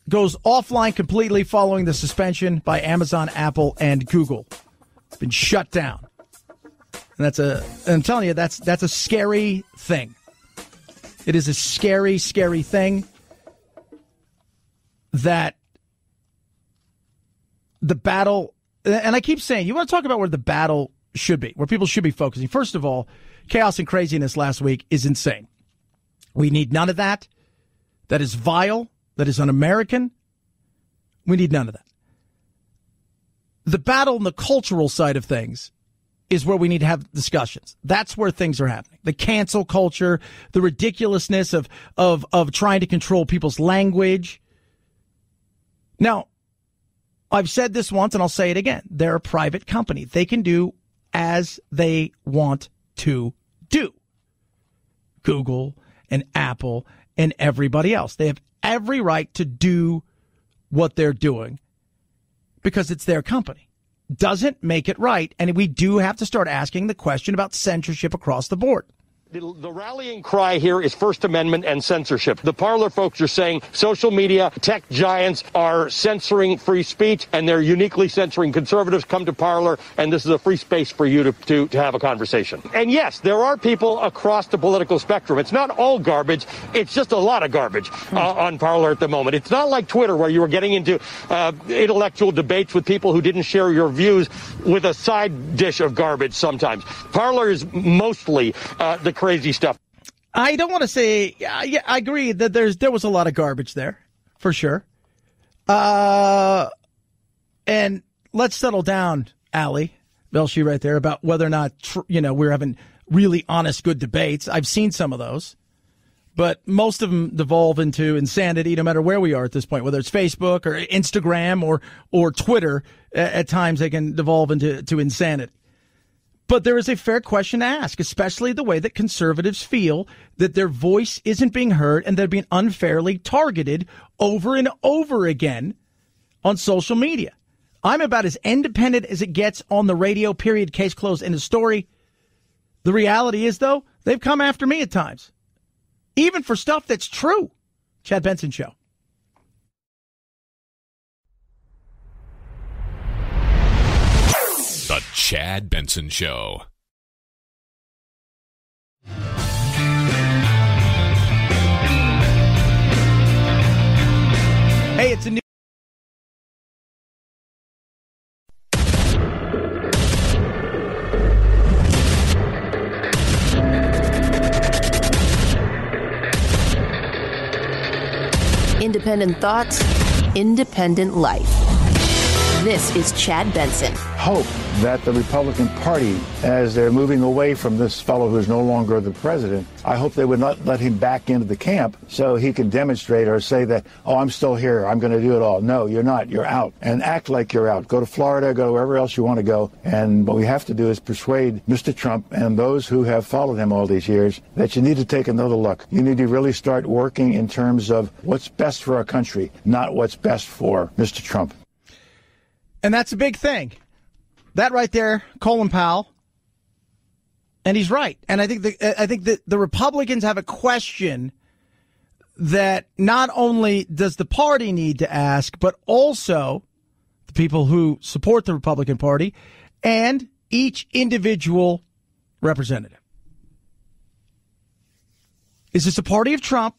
goes offline completely following the suspension by Amazon, Apple, and Google. It's been shut down. And that's a I'm telling you, that's that's a scary thing. It is a scary, scary thing that the battle and I keep saying you want to talk about where the battle should be, where people should be focusing. First of all, chaos and craziness last week is insane. We need none of that. That is vile. That is un American. We need none of that. The battle on the cultural side of things is where we need to have discussions. That's where things are happening. The cancel culture, the ridiculousness of, of, of trying to control people's language. Now, I've said this once and I'll say it again. They're a private company. They can do as they want to do. Google and Apple and everybody else. They have every right to do what they're doing because it's their company. Doesn't make it right. And we do have to start asking the question about censorship across the board. The, the, rallying cry here is First Amendment and censorship. The Parler folks are saying social media tech giants are censoring free speech and they're uniquely censoring conservatives. Come to Parler and this is a free space for you to, to, to have a conversation. And yes, there are people across the political spectrum. It's not all garbage. It's just a lot of garbage uh, on Parler at the moment. It's not like Twitter where you were getting into uh, intellectual debates with people who didn't share your views with a side dish of garbage sometimes. Parler is mostly uh, the crazy stuff. I don't want to say. Yeah, I agree that there's there was a lot of garbage there, for sure. Uh, and let's settle down, Ali Velshi, right there about whether or not tr- you know we're having really honest, good debates. I've seen some of those, but most of them devolve into insanity. No matter where we are at this point, whether it's Facebook or Instagram or or Twitter, at times they can devolve into to insanity. But there is a fair question to ask, especially the way that conservatives feel that their voice isn't being heard and they're being unfairly targeted over and over again on social media. I'm about as independent as it gets on the radio, period, case closed, in the story. The reality is, though, they've come after me at times, even for stuff that's true. Chad Benson Show. The Chad Benson Show. Hey, it's a new. Independent thoughts, independent life. This is Chad Benson. Hope that the Republican Party, as they're moving away from this fellow who's no longer the president, I hope they would not let him back into the camp so he can demonstrate or say that, oh, I'm still here. I'm going to do it all. No, you're not. You're out. And act like you're out. Go to Florida, go wherever else you want to go. And what we have to do is persuade Mr. Trump and those who have followed him all these years that you need to take another look. You need to really start working in terms of what's best for our country, not what's best for Mr. Trump. And that's a big thing. That right there, Colin Powell. And he's right. And I think the, I think that the Republicans have a question that not only does the party need to ask, but also the people who support the Republican Party and each individual representative. Is this a party of Trump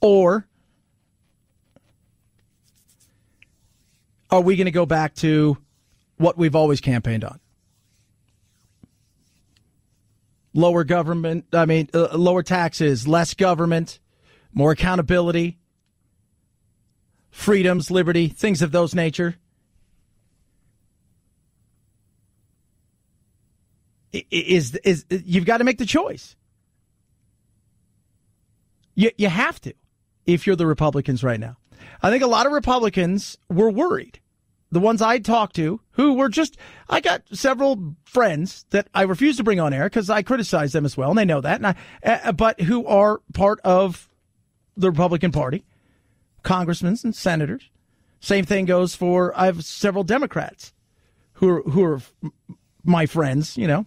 or are we going to go back to what we've always campaigned on? Lower government, I mean, uh, lower taxes, less government, more accountability, freedoms, liberty, things of those nature. Is is you've got to make the choice. You you have to if you're the Republicans right now. I think a lot of Republicans were worried. The ones I talked to who were just, I got several friends that I refuse to bring on air because I criticize them as well, and they know that. And I, uh, but who are part of the Republican Party, congressmen and senators. Same thing goes for I have several Democrats who are who are my friends. You know,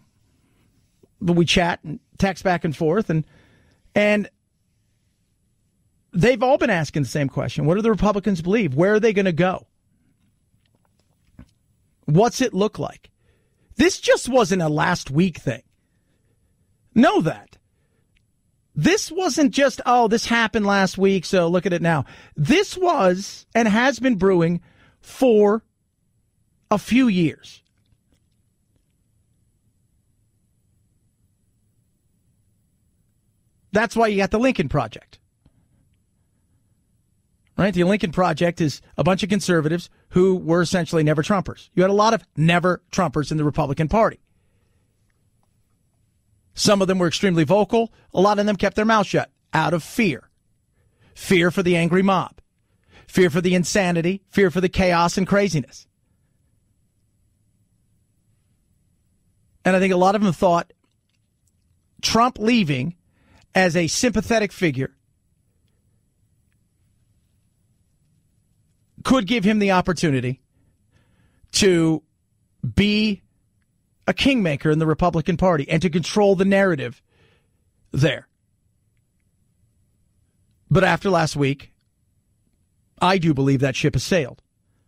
but we chat and text back and forth, and and they've all been asking the same question. What do the Republicans believe? Where are they going to go? What's it look like? This just wasn't a last week thing. Know that. This wasn't just, oh, this happened last week, so look at it now. This was and has been brewing for a few years. That's why you got the Lincoln Project right? The Lincoln Project is a bunch of conservatives who were essentially never Trumpers. You had a lot of never Trumpers in the Republican Party. Some of them were extremely vocal. A lot of them kept their mouth shut out of fear. Fear for the angry mob. Fear for the insanity. Fear for the chaos and craziness. And I think a lot of them thought Trump leaving as a sympathetic figure could give him the opportunity to be a kingmaker in the Republican Party and to control the narrative there. But after last week, I do believe that ship has sailed.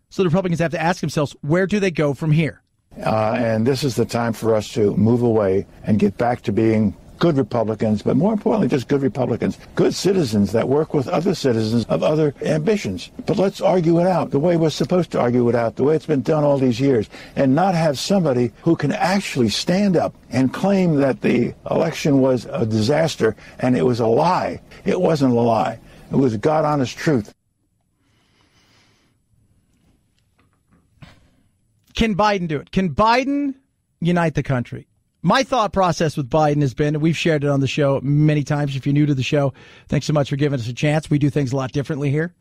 So the Republicans have to ask themselves, where do they go from here? Uh, and this is the time for us to move away and get back to being good Republicans, but more importantly, just good Republicans, good citizens that work with other citizens of other ambitions. But let's argue it out the way we're supposed to argue it out, the way it's been done all these years, and not have somebody who can actually stand up and claim that the election was a disaster and it was a lie. It wasn't a lie. It was God honest truth. Can Biden do it? Can Biden unite the country? My thought process with Biden has been, we've shared it on the show many times. If you're new to the show, thanks so much for giving us a chance. We do things a lot differently here.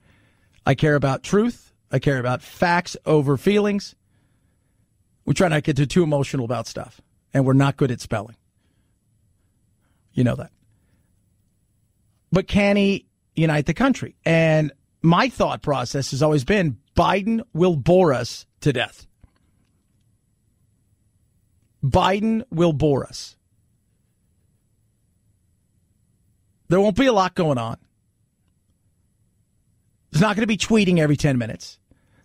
I care about truth. I care about facts over feelings. We try not to get too, too emotional about stuff, and we're not good at spelling. You know that. But can he unite the country? And my thought process has always been Biden will bore us to death. Biden will bore us. There won't be a lot going on. There's not going to be tweeting every 10 minutes.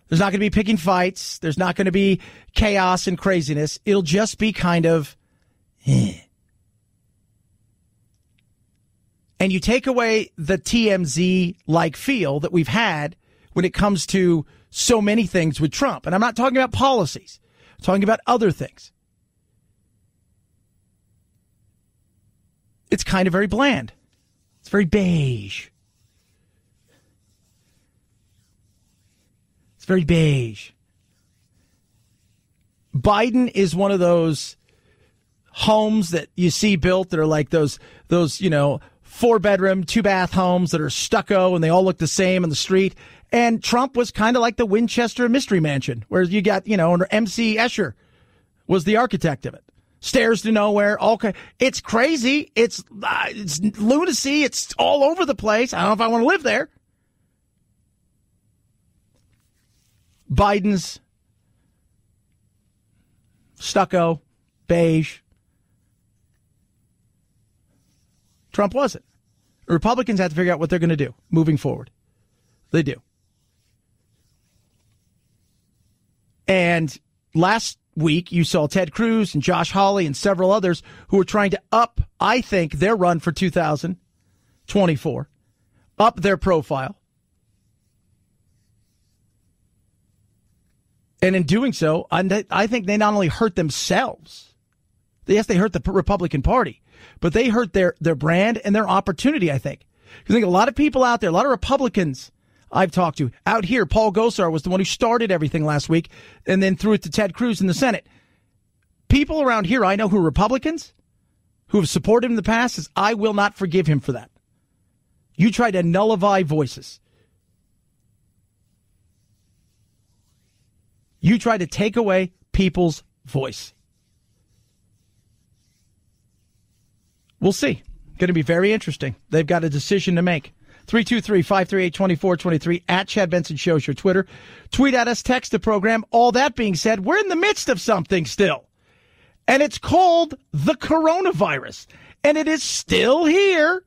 There's not going to be picking fights. There's not going to be chaos and craziness. It'll just be kind of, eh. And you take away the TMZ like feel that we've had when it comes to so many things with Trump. And I'm not talking about policies, I'm talking about other things. It's kind of very bland. It's very beige. It's very beige. Biden is one of those homes that you see built that are like those those you know four bedroom two bath homes that are stucco and they all look the same in the street and trump was kind of like the winchester mystery mansion where you got you know mc escher was the architect of it stairs to nowhere. All it's crazy. It's uh, it's lunacy. It's all over the place. I don't know if i want to live there. Biden's stucco beige. Trump wasn't. Republicans have to figure out what they're going to do moving forward. They do. And last week, you saw Ted Cruz and Josh Hawley and several others who were trying to up, I think, their run for 2024, up their profile. And in doing so, I think they not only hurt themselves, yes, they hurt the Republican Party, but they hurt their, their brand and their opportunity, I think. I think a lot of people out there, a lot of Republicans I've talked to out here, Paul Gosar was the one who started everything last week and then threw it to Ted Cruz in the Senate. People around here I know who are Republicans who have supported him in the past says, I will not forgive him for that. You try to nullify voices. You try to take away people's voice. We'll see. Going to be very interesting. They've got a decision to make. 323-538-2423 at Chad Benson Shows your Twitter. Tweet at us, text the program. All that being said, we're in the midst of something still. And it's called the coronavirus. And it is still here.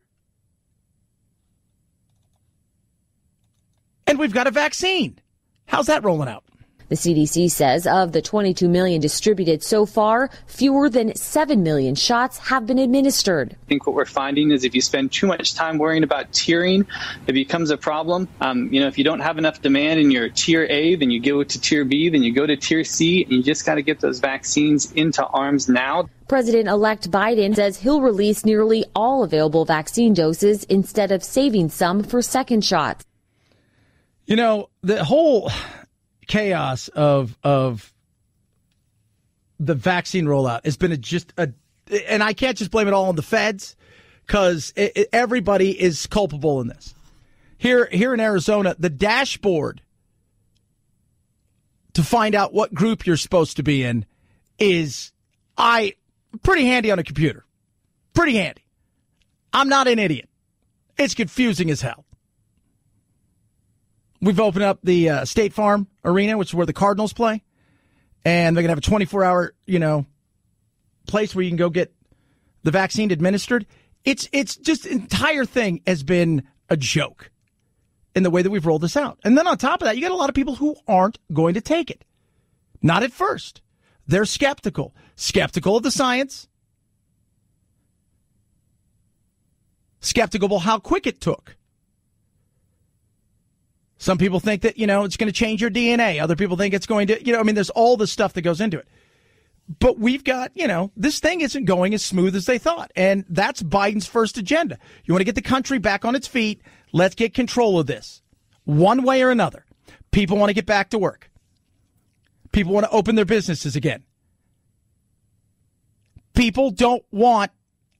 And we've got a vaccine. How's that rolling out? The CDC says of the 22 million distributed so far, fewer than 7 million shots have been administered. I think what we're finding is if you spend too much time worrying about tiering, it becomes a problem. Um, you know, if you don't have enough demand in your tier A, then you go to tier B, then you go to tier C, and you just got to get those vaccines into arms now. President elect Biden says he'll release nearly all available vaccine doses instead of saving some for second shots. You know, the whole chaos of of the vaccine rollout has been a, just a, and I can't just blame it all on the feds because everybody is culpable in this. Here, here in Arizona, the dashboard to find out what group you're supposed to be in is I pretty handy on a computer, pretty handy. I'm not an idiot. It's confusing as hell. We've opened up the uh, State Farm Arena, which is where the Cardinals play, and they're gonna have a 24 hour, you know, place where you can go get the vaccine administered. It's it's just entire thing has been a joke in the way that we've rolled this out. And then on top of that, you got a lot of people who aren't going to take it. Not at first. They're skeptical. Skeptical of the science. Skeptical how quick it took. Some people think that, you know, it's going to change your DNA. Other people think it's going to, you know, I mean, there's all the stuff that goes into it. But we've got, you know, this thing isn't going as smooth as they thought. And that's Biden's first agenda. You want to get the country back on its feet. Let's get control of this one way or another. People want to get back to work. People want to open their businesses again. People don't want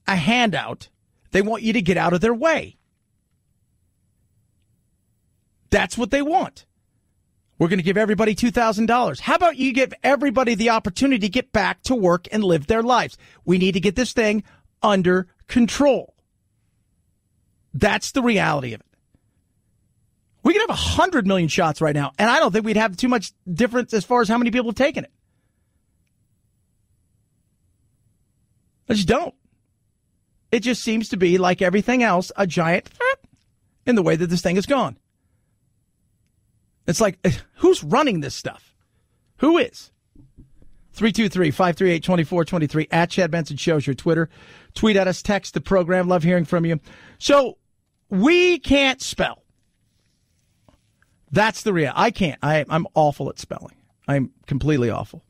a handout. They want you to get out of their way. That's what they want. We're going to give everybody $2,000. How about you give everybody the opportunity to get back to work and live their lives? We need to get this thing under control. That's the reality of it. We could have 100 million shots right now, and I don't think we'd have too much difference as far as how many people have taken it. I just don't. It just seems to be like everything else, a giant ah, in the way that this thing has gone. It's like, eh, who's running this stuff? Who is? 323 538 2423 at Chad Benson Shows your Twitter. Tweet at us, text the program. Love hearing from you. So we can't spell. That's the real. I can't. I, I'm awful at spelling. I'm completely awful.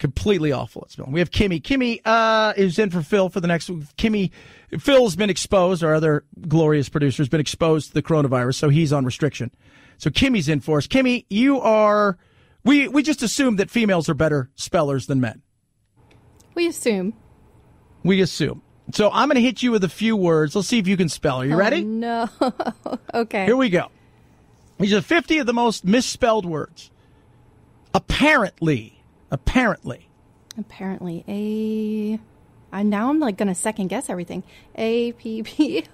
Completely awful at spelling. We have Kimmy. Kimmy uh, is in for Phil for the next. Kimmy, Phil's been exposed. Our other glorious producer has been exposed to the coronavirus, so he's on restriction. So Kimmy's in for us. Kimmy, you are. We we just assume that females are better spellers than men. We assume. We assume. So I'm going to hit you with a few words. Let's see if you can spell. Are you Oh, ready? No. okay. Here we go. These are 50 of the most misspelled words. Apparently. Apparently. Apparently, a. I now I'm like gonna second guess everything. A P P.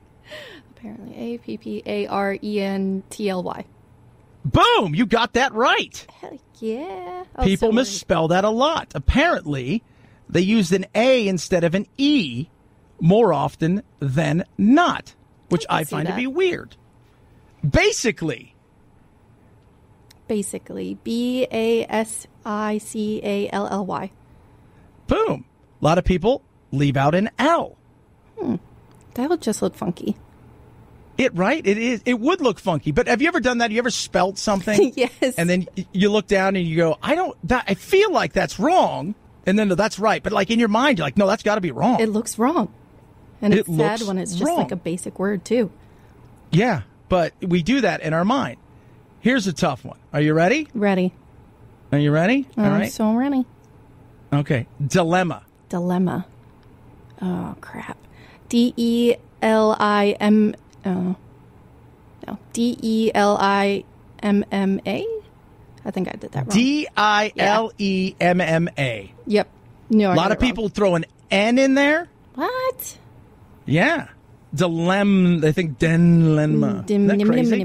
Apparently, A P P A R E N T L Y. Boom! You got that right. Heck yeah. Oh, People so misspell that a lot. Apparently, they used an A instead of an E more often than not, which I, see find to be weird. Basically, Basically, B A S I C A L L Y. boom. A lot of people leave out an L. Hmm. That would just look funky. It right? It is. It would look funky. But have you ever done that? You ever spelt something? yes. And then you look down and you go, I don't. That, I feel like that's wrong. And then no, that's right. But like in your mind, you're like, no, that's got to be wrong. It looks wrong. And It it's sad when it's just wrong. like a basic word, too. yeah, but we do that in our mind. Here's a tough one. Are you ready? Ready. Are you ready? Uh, All I'm right. so ready. Okay. Dilemma. Dilemma. Oh, crap. D E L I M. Oh. No. D E L I M M A? I think I did that wrong. D I L E M M A. Yep. No, I A lot of people throw an N in there. What? Yeah. Dilem. They think dilemma. Dim- mm, Isn't that crazy?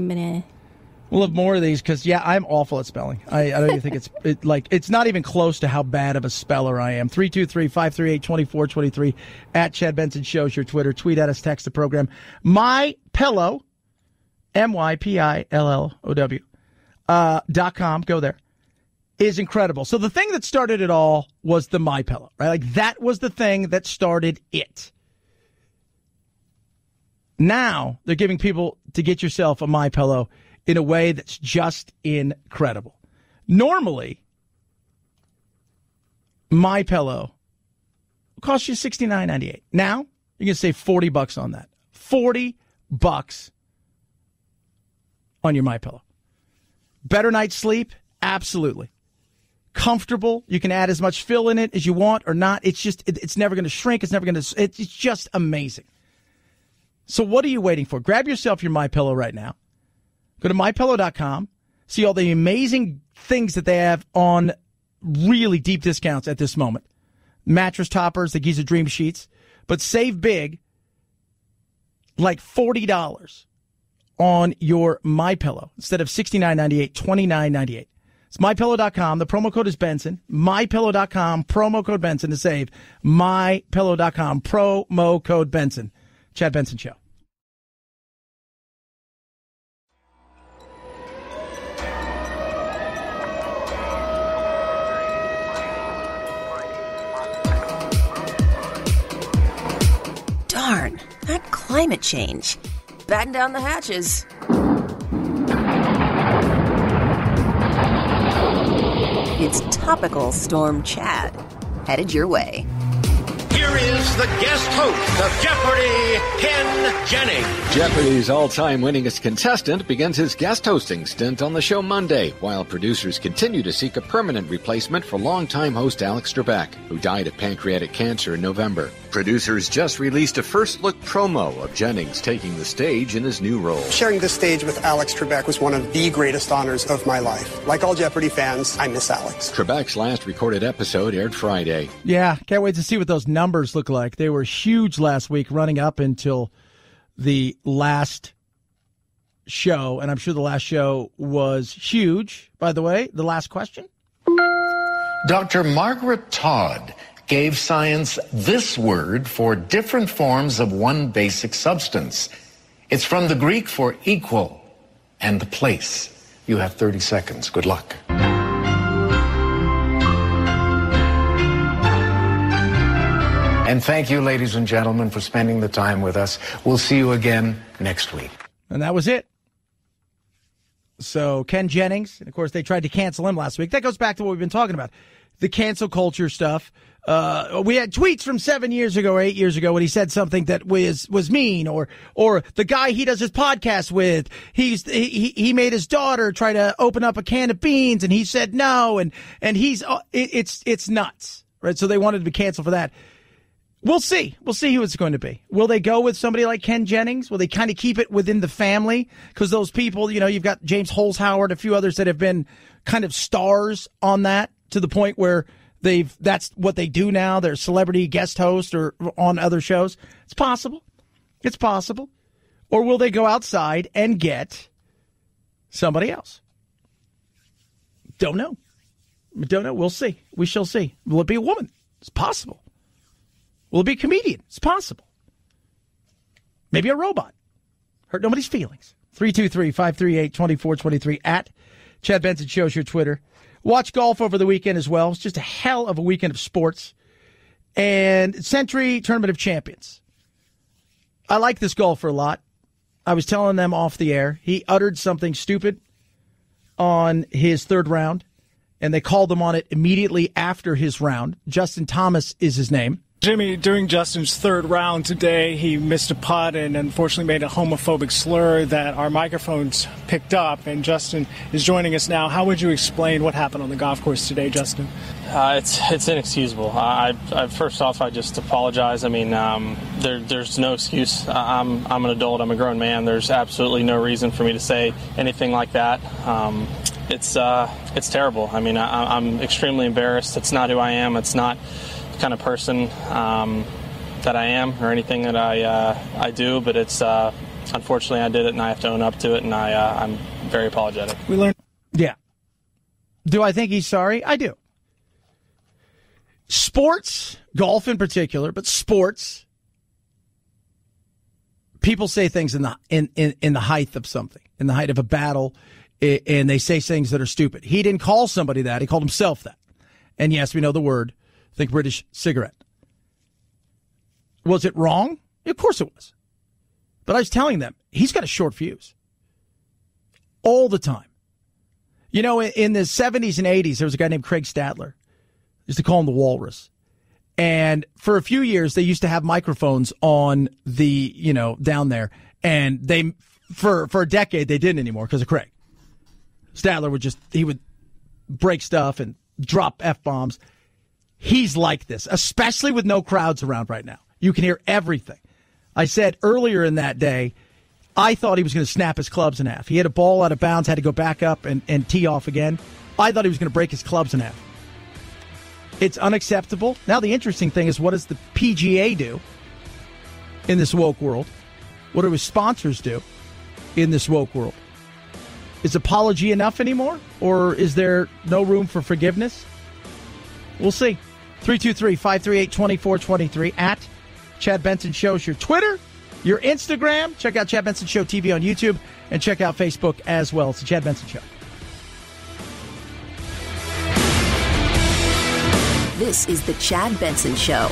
We'll have more of these because yeah, I'm awful at spelling. I, I don't even think it's it, like it's not even close to how bad of a speller I am. 323-538-2423 at Chad Benson shows your Twitter. Tweet at us, text the program. My pillow, M Y P I L L O W uh, dot com. Go there. Is incredible. So the thing that started it all was the My Pillow, right? Like that was the thing that started it. Now they're giving people to get yourself a My Pillow in a way that's just incredible. Normally, My Pillow costs you sixty nine ninety eight. Now you can save forty bucks on that. Forty bucks on your My Pillow. Better night's sleep, absolutely. Comfortable. You can add as much fill in it as you want or not. It's just it, it's never going to shrink. It's never going to. It's just amazing. So what are you waiting for? Grab yourself your My Pillow right now. Go to mypillow.com. See all the amazing things that they have on really deep discounts at this moment. Mattress toppers, the Giza Dream Sheets, but save big, like forty dollars on your My Pillow instead of sixty nine ninety eight, twenty nine ninety eight. It's mypillow.com. The promo code is Benson. Mypillow.com. Promo code Benson to save. Mypillow.com. Promo code Benson. Chad Benson Show. That climate change. Batten down the hatches. It's topical Storm Chad. Headed your way. Here is the guest host of Jeopardy, Ken Jennings. Jeopardy's all time winningest contestant begins his guest hosting stint on the show Monday, while producers continue to seek a permanent replacement for longtime host Alex Trebek, who died of pancreatic cancer in November. Producers just released a first look promo of Jennings taking the stage in his new role. Sharing the stage with Alex Trebek was one of the greatest honors of my life. Like all Jeopardy fans, I miss Alex. Trebek's last recorded episode aired Friday. Yeah, can't wait to see what those numbers look like. They were huge last week, running up until the last show, and I'm sure the last show was huge. By the way, the last question. Dr. Margaret Todd gave science this word for different forms of one basic substance. It's from the Greek for equal and the place. You have 30 seconds. Good luck. And thank you, ladies and gentlemen, for spending the time with us. We'll see you again next week. And that was it. So Ken Jennings, and of course they tried to cancel him last week. That goes back to what we've been talking about, the cancel culture stuff. Uh, we had tweets from seven years ago or eight years ago when he said something that was was mean, or or the guy he does his podcast with, he's he he made his daughter try to open up a can of beans, and he said no, and and he's uh, it, it's it's nuts, right? So they wanted to be canceled for that. We'll see. We'll see who it's going to be. Will they go with somebody like Ken Jennings? Will they kind of keep it within the family? Because those people, you know, you've got James Holzhauer, a few others that have been kind of stars on that to the point where they've that's what they do now. They're celebrity guest host or on other shows. It's possible. It's possible. Or will they go outside and get somebody else? Don't know. Don't know. We'll see. We shall see. Will it be a woman? It's possible. Will it be a comedian? It's possible. Maybe a robot. Hurt nobody's feelings. 323 538 2423 at Chad Benson shows your Twitter. Watch golf over the weekend as well. It's just a hell of a weekend of sports. And Sentry Tournament of Champions. I like this golfer a lot. I was telling them off the air. He uttered something stupid on his third round, and they called him on it immediately after his round. Justin Thomas is his name. Jimmy, during Justin's third round today, he missed a putt and unfortunately made a homophobic slur that our microphones picked up. And Justin is joining us now. How would you explain what happened on the golf course today, Justin? Uh, it's it's inexcusable. I, I, first off, I just apologize. I mean, um, there, there's no excuse. I'm I'm an adult. I'm a grown man. There's absolutely no reason for me to say anything like that. Um, it's uh, it's terrible. I mean, I, I'm extremely embarrassed. It's not who I am. It's not kind of person um, that I am or anything that I uh, I do, but it's uh, unfortunately I did it and I have to own up to it, and I uh, I'm very apologetic. We learned. Yeah. Do I think he's sorry? I do. Sports, golf in particular, but sports. People say things in the in, in, in the height of something, in the height of a battle, and they say things that are stupid. He didn't call somebody that; he called himself that. And yes, we know the word Think British cigarette. Was it wrong? Of course it was. But I was telling them, he's got a short fuse. All the time. You know, in the 70s and 80s, there was a guy named Craig Stadler. Used to call him the Walrus. And for a few years, they used to have microphones on the, you know, down there. And they, for, for a decade, they didn't anymore because of Craig. Stadler would just, he would break stuff and drop F bombs. He's like this, especially with no crowds around right now. You can hear everything. I said earlier in that day, I thought he was going to snap his clubs in half. He had a ball out of bounds, had to go back up and, and tee off again. I thought he was going to break his clubs in half. It's unacceptable. Now, the interesting thing is what does the PGA do in this woke world? What do his sponsors do in this woke world? Is apology enough anymore? Or is there no room for forgiveness? We'll see. 323 538 2423 at Chad Benson Show's your Twitter, your Instagram. Check out Chad Benson Show TV on YouTube and check out Facebook as well. It's the Chad Benson Show. This is the Chad Benson Show.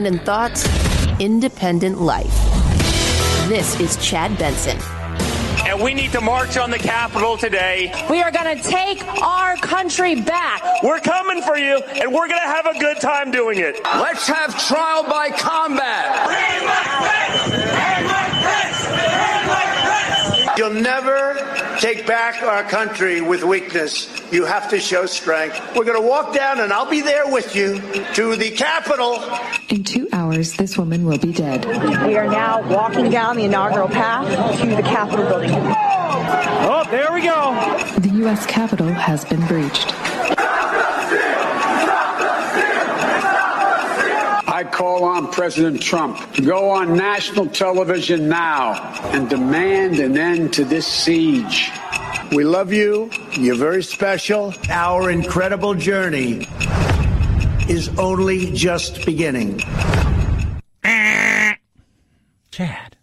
Independent thoughts, independent life. This is Chad Benson. And we need to march on the Capitol today. We are going to take our country back. We're coming for you, and we're going to have a good time doing it. Let's have trial by combat. You'll never take back our country with weakness. You have to show strength. We're going to walk down, and I'll be there with you to the Capitol. In two hours, this woman will be dead. We are now walking down the inaugural path to the Capitol building. Oh, there we go. The U.S. Capitol has been breached. I call on President Trump to go on national television now and demand an end to this siege. We love you. You're very special. Our incredible journey is only just beginning. Chad.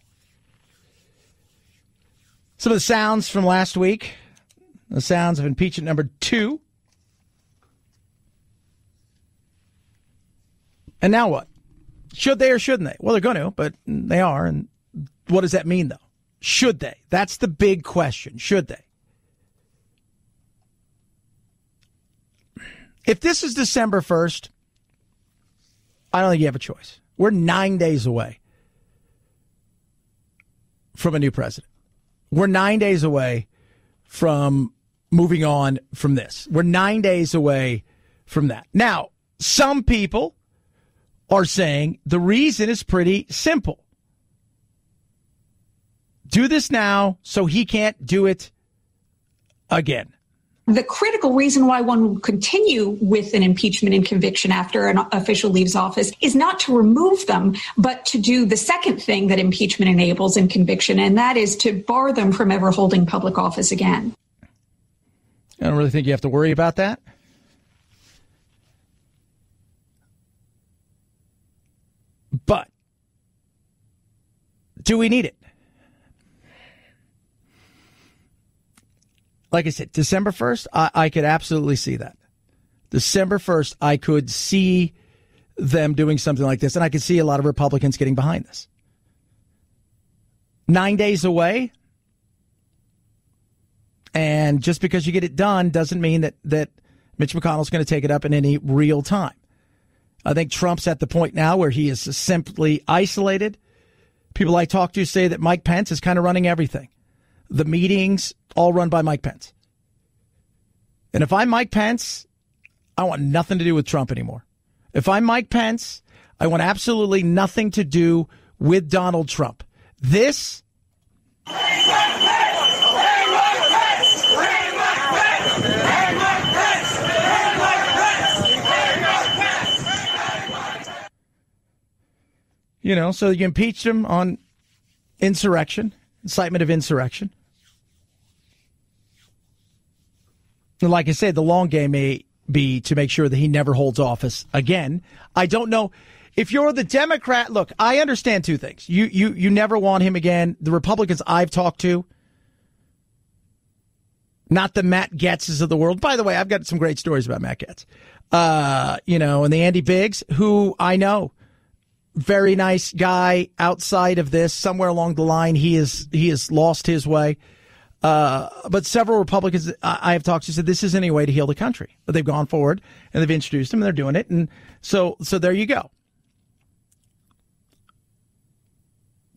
Some of the sounds from last week, the sounds of impeachment number two. And now what? Should they or shouldn't they? Well, they're going to, but they are. And what does that mean, though? Should they? That's the big question. Should they? If this is December 1st, I don't think you have a choice. We're nine days away from a new president. We're nine days away from moving on from this. We're nine days away from that. Now, some people are saying the reason is pretty simple. Do this now so he can't do it again. The critical reason why one would continue with an impeachment and conviction after an official leaves office is not to remove them, but to do the second thing that impeachment enables in conviction, and that is to bar them from ever holding public office again. I don't really think you have to worry about that. But do we need it? Like I said, December 1st, I, I could absolutely see that. December 1st, I could see them doing something like this, and I could see a lot of Republicans getting behind this. Nine days away, and just because you get it done doesn't mean that, that Mitch McConnell's going to take it up in any real time. I think Trump's at the point now where he is simply isolated. People I talk to say that Mike Pence is kind of running everything. The meetings all run by Mike Pence. And if I'm Mike Pence, I want nothing to do with Trump anymore. If I'm Mike Pence, I want absolutely nothing to do with Donald Trump. This You know, so you impeached him on insurrection, incitement of insurrection. And like I said, the long game may be to make sure that he never holds office again. I don't know if you're the Democrat. Look, I understand two things. You you you never want him again. The Republicans I've talked to, not the Matt Gaetzes of the world. By the way, I've got some great stories about Matt Gaetz. Uh, you know, and the Andy Biggs, who I know very nice guy outside of this. Somewhere along the line, he is he has lost his way. Uh, but several Republicans I have talked to said this isn't any way to heal the country. But they've gone forward and they've introduced him and they're doing it. And so so there you go.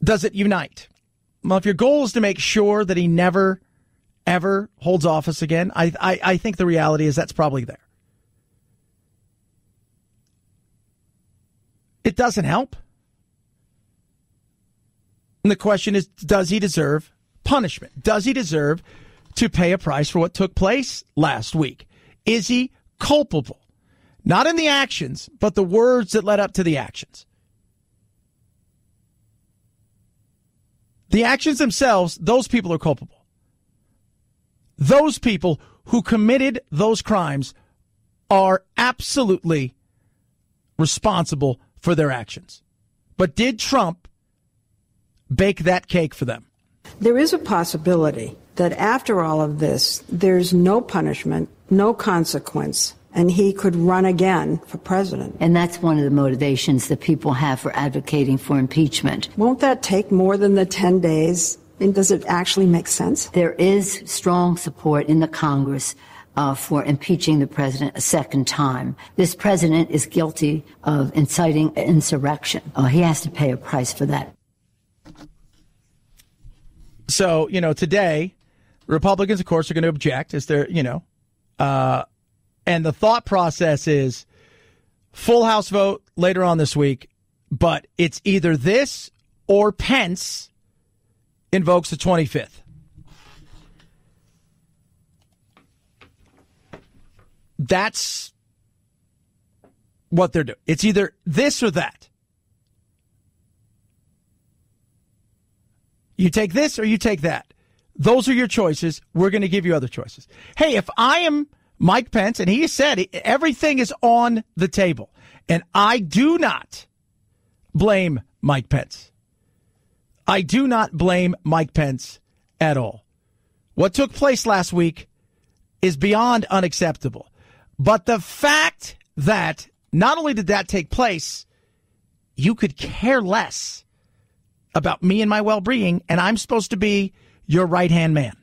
Does it unite? Well, if your goal is to make sure that he never ever holds office again, I I, I think the reality is that's probably there. It doesn't help. And the question is does he deserve punishment? Does he deserve to pay a price for what took place last week? Is he culpable? Not in the actions, but the words that led up to the actions. The actions themselves, those people are culpable. Those people who committed those crimes are absolutely responsible for their actions. But did Trump bake that cake for them? There is a possibility that after all of this, there's no punishment, no consequence, and he could run again for president. And that's one of the motivations that people have for advocating for impeachment. Won't that take more than the 10 days? And does it actually make sense? There is strong support in the Congress uh, for impeaching the president a second time. This president is guilty of inciting insurrection. Uh, he has to pay a price for that. So, you know, today, Republicans, of course, are going to object as they're, you know, uh, and the thought process is full House vote later on this week, but it's either this or Pence invokes the 25th. That's what they're doing. It's either this or that. You take this or you take that. Those are your choices. We're going to give you other choices. Hey, if I am Mike Pence and he said everything is on the table, And I do not blame Mike Pence. I do not blame Mike Pence at all. What took place last week is beyond unacceptable. But the fact that not only did that take place, you could care less about me and my well being, and I'm supposed to be your right hand man.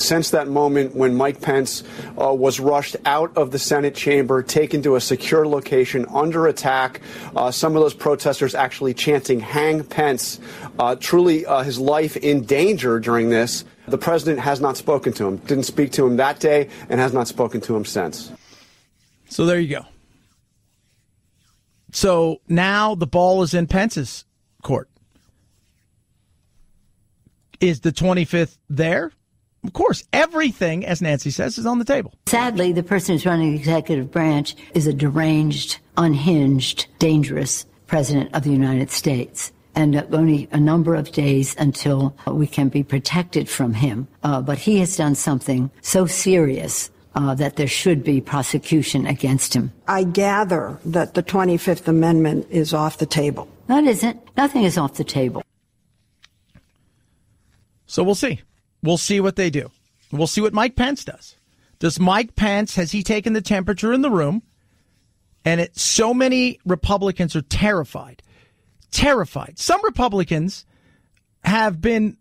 Since that moment when Mike Pence uh, was rushed out of the Senate chamber, taken to a secure location under attack, uh, some of those protesters actually chanting, Hang Pence, uh, truly uh, his life in danger during this. The president has not spoken to him, didn't speak to him that day, and has not spoken to him since. So there you go. So now the ball is in Pence's court. Is the 25th there? Of course, everything, as Nancy says, is on the table. Sadly, the person who's running the executive branch is a deranged, unhinged, dangerous president of the United States. And uh, only a number of days until we can be protected from him. Uh, but he has done something so serious uh, that there should be prosecution against him. I gather that the 25th Amendment is off the table. No, it isn't. Nothing is off the table. So we'll see. We'll see what they do. We'll see what Mike Pence does. Does Mike Pence, has he taken the temperature in the room? And it, so many Republicans are terrified. Terrified. Some Republicans have been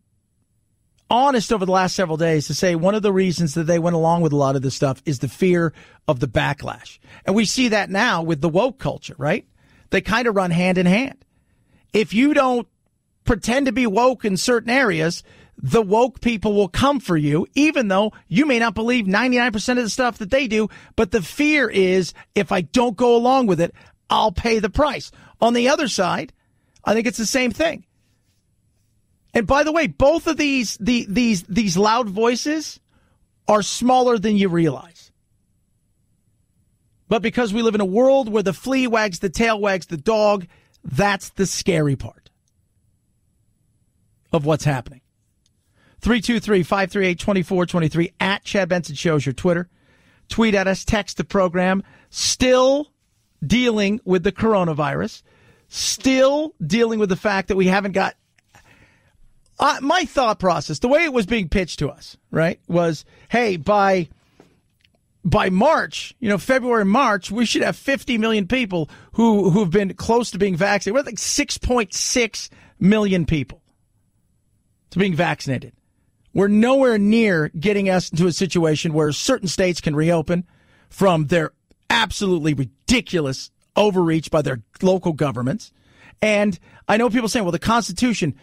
honest over the last several days to say one of the reasons that they went along with a lot of this stuff is the fear of the backlash. And we see that now with the woke culture, right? They kind of run hand in hand. If you don't pretend to be woke in certain areas, the woke people will come for you, even though you may not believe 99% of the stuff that they do. But the fear is if I don't go along with it, I'll pay the price. On the other side, I think it's the same thing. And by the way, both of these the, these these loud voices are smaller than you realize. But because we live in a world where the flea wags the tail wags the dog, that's the scary part of what's happening. 323-538-2423 at Chad Benson shows your Twitter. Tweet at us, text the program. Still dealing with the coronavirus. Still dealing with the fact that we haven't got uh, my thought process, the way it was being pitched to us, right, was, hey, by by March, you know, February, March, we should have 50 million people who who've been close to being vaccinated. We're like 6.6 million people to being vaccinated. We're nowhere near getting us into a situation where certain states can reopen from their absolutely ridiculous overreach by their local governments. And I know people saying, well, the Constitution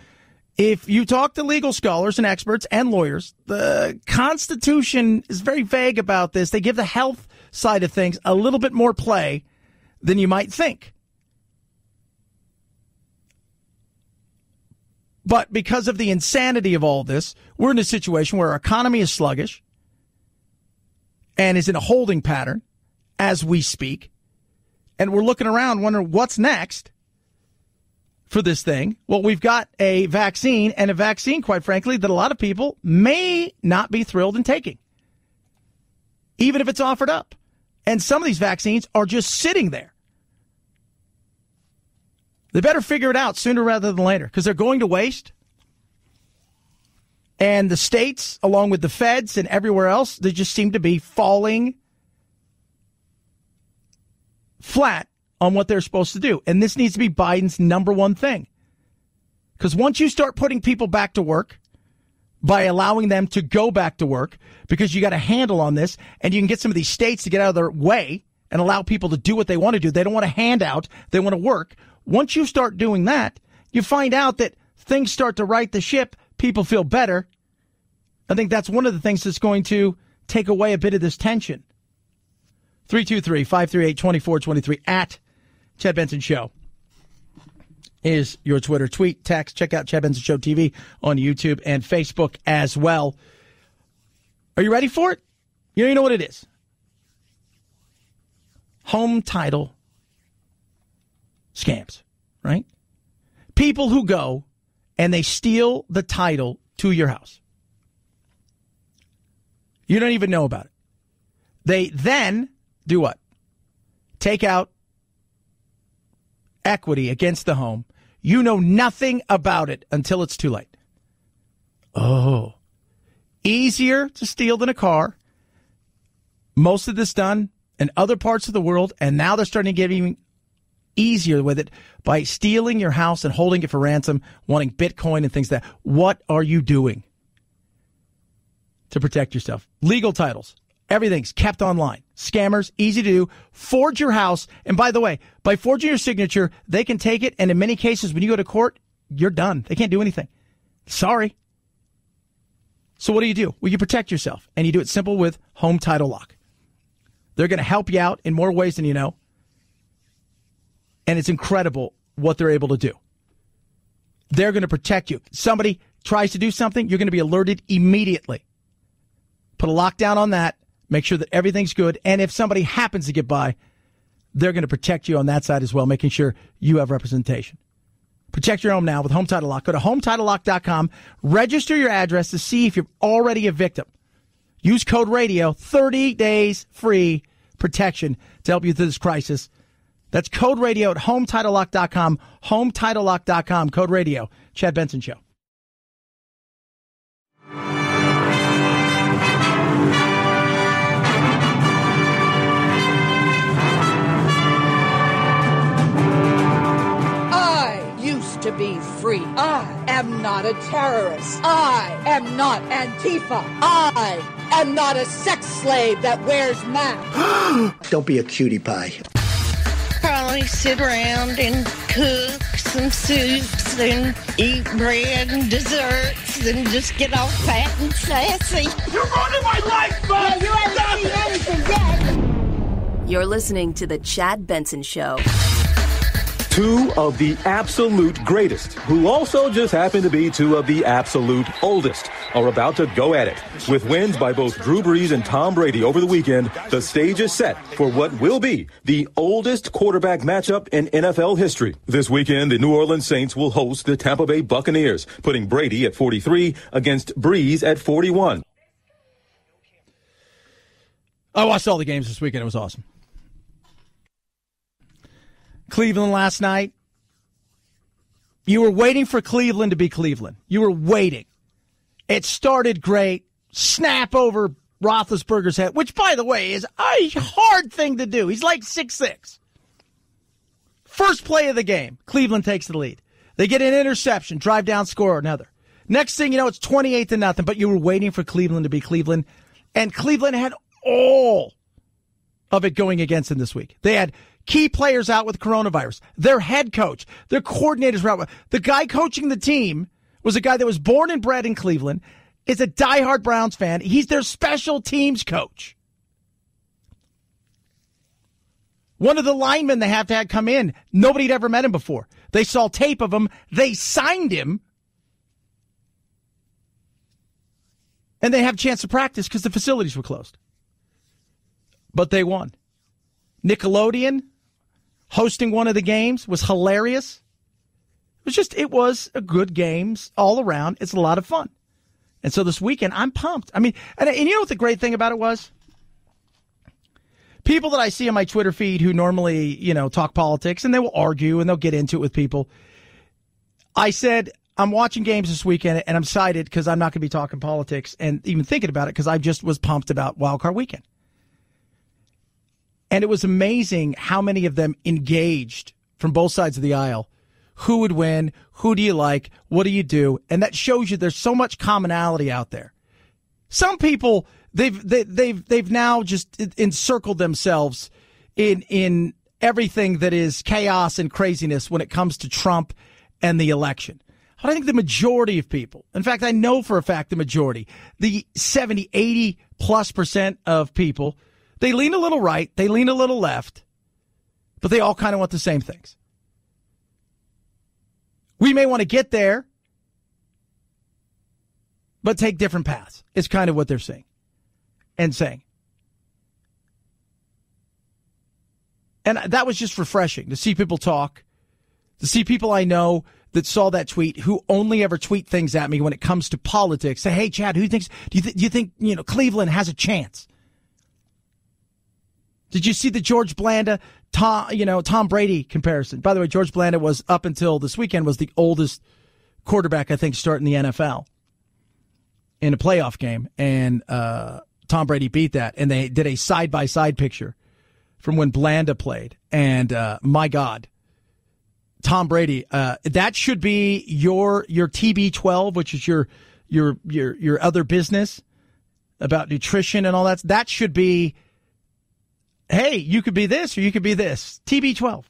if you talk to legal scholars and experts and lawyers, the Constitution is very vague about this. They give the health side of things a little bit more play than you might think. But because of the insanity of all this, we're in a situation where our economy is sluggish and is in a holding pattern as we speak. And we're looking around wondering what's next for this thing? Well, we've got a vaccine and a vaccine, quite frankly, that a lot of people may not be thrilled in taking, even if it's offered up. And some of these vaccines are just sitting there. They better figure it out sooner rather than later because they're going to waste. And the states, along with the feds and everywhere else, they just seem to be falling flat on what they're supposed to do. And this needs to be Biden's number one thing. Because once you start putting people back to work by allowing them to go back to work, because you got a handle on this and you can get some of these states to get out of their way and allow people to do what they want to do. They don't want a handout. They want to work. Once you start doing that, you find out that things start to right the ship. People feel better. I think that's one of the things that's going to take away a bit of this tension. 323 538 2423 at Chad Benson Show is your Twitter tweet, text. Check out Chad Benson Show TV on YouTube and Facebook as well. Are you ready for it? You know, you know what it is. Home title scams, right? People who go and they steal the title to your house. You don't even know about it. They then do what? Take out equity against the home. You know nothing about it until it's too late. Oh, easier to steal than a car. Most of this done in other parts of the world, and now they're starting to get even easier with it by stealing your house and holding it for ransom, wanting Bitcoin and things like that. What are you doing to protect yourself? Legal titles. Everything's kept online. Scammers, easy to do. Forge your house. And by the way, by forging your signature, they can take it. And in many cases, when you go to court, you're done. They can't do anything. Sorry. So what do you do? Well, you protect yourself and you do it simple with home title lock. They're going to help you out in more ways than you know. And it's incredible what they're able to do. They're going to protect you. Somebody tries to do something, you're going to be alerted immediately. Put a lockdown on that. Make sure that everything's good. And if somebody happens to get by, they're going to protect you on that side as well, making sure you have representation. Protect your home now with Home Title Lock. Go to HometitleLock.com. Register your address to see if you're already a victim. Use code radio, 30 days free protection to help you through this crisis. That's code radio at HometitleLock.com. HometitleLock.com. Code radio. Chad Benson Show. Free. I am not a terrorist. I am not Antifa. I am not a sex slave that wears masks. Don't be a cutie pie. Probably sit around and cook some soups and eat bread and desserts and just get all fat and sassy. You're ruining my life, man! Yeah, you haven't seen anything yet. You're listening to The Chad Benson Show. Two of the absolute greatest, who also just happen to be two of the absolute oldest, are about to go at it. With wins by both Drew Brees and Tom Brady over the weekend, the stage is set for what will be the oldest quarterback matchup in NFL history. This weekend, the New Orleans Saints will host the Tampa Bay Buccaneers, putting Brady at 43 against Brees at 41. I watched all the games this weekend. It was awesome. Cleveland last night. You were waiting for Cleveland to be Cleveland. You were waiting. It started great. Snap over Roethlisberger's head, which, by the way, is a hard thing to do. He's like six six. First play of the game, Cleveland takes the lead. They get an interception, drive down, score another. Next thing you know, it's 28 to nothing, but you were waiting for Cleveland to be Cleveland. And Cleveland had all of it going against them this week. They had key players out with coronavirus. Their head coach, their coordinators were out. The guy coaching the team was a guy that was born and bred in Cleveland, is a diehard Browns fan. He's their special teams coach. One of the linemen they have to have come in, nobody had ever met him before. They saw tape of him, they signed him, and they have a chance to practice because the facilities were closed. But they won. Nickelodeon hosting one of the games was hilarious. It was just, it was a good games all around. It's a lot of fun. And so this weekend, I'm pumped. I mean, and, and you know what the great thing about it was? People that I see on my Twitter feed who normally, you know, talk politics and they will argue and they'll get into it with people. I said, I'm watching games this weekend and I'm excited because I'm not going to be talking politics and even thinking about it because I just was pumped about Wild Card Weekend. And it was amazing how many of them engaged from both sides of the aisle. Who would win? Who do you like? What do you do? And that shows you there's so much commonality out there. Some people they've they, have they they've now just encircled themselves in in everything that is chaos and craziness when it comes to Trump and the election. I think the majority of people, in fact, I know for a fact the majority, the 70, 80 plus percent of people they lean a little right, they lean a little left, but they all kind of want the same things. We may want to get there, but take different paths. It's kind of what they're saying and saying. And that was just refreshing to see people talk, to see people I know that saw that tweet who only ever tweet things at me when it comes to politics. Say, hey, Chad, who thinks, do you, th- do you think, you know, Cleveland has a chance? Did you see the George Blanda Tom, you know, Tom Brady comparison. By the way, George Blanda was up until this weekend was the oldest quarterback I think starting the NFL in a playoff game, and uh, Tom Brady beat that, and they did a side by side picture from when Blanda played, and uh, my God, Tom Brady, uh, that should be your your TB12, which is your your your your other business about nutrition and all that. That should be, hey, you could be this or you could be this TB12,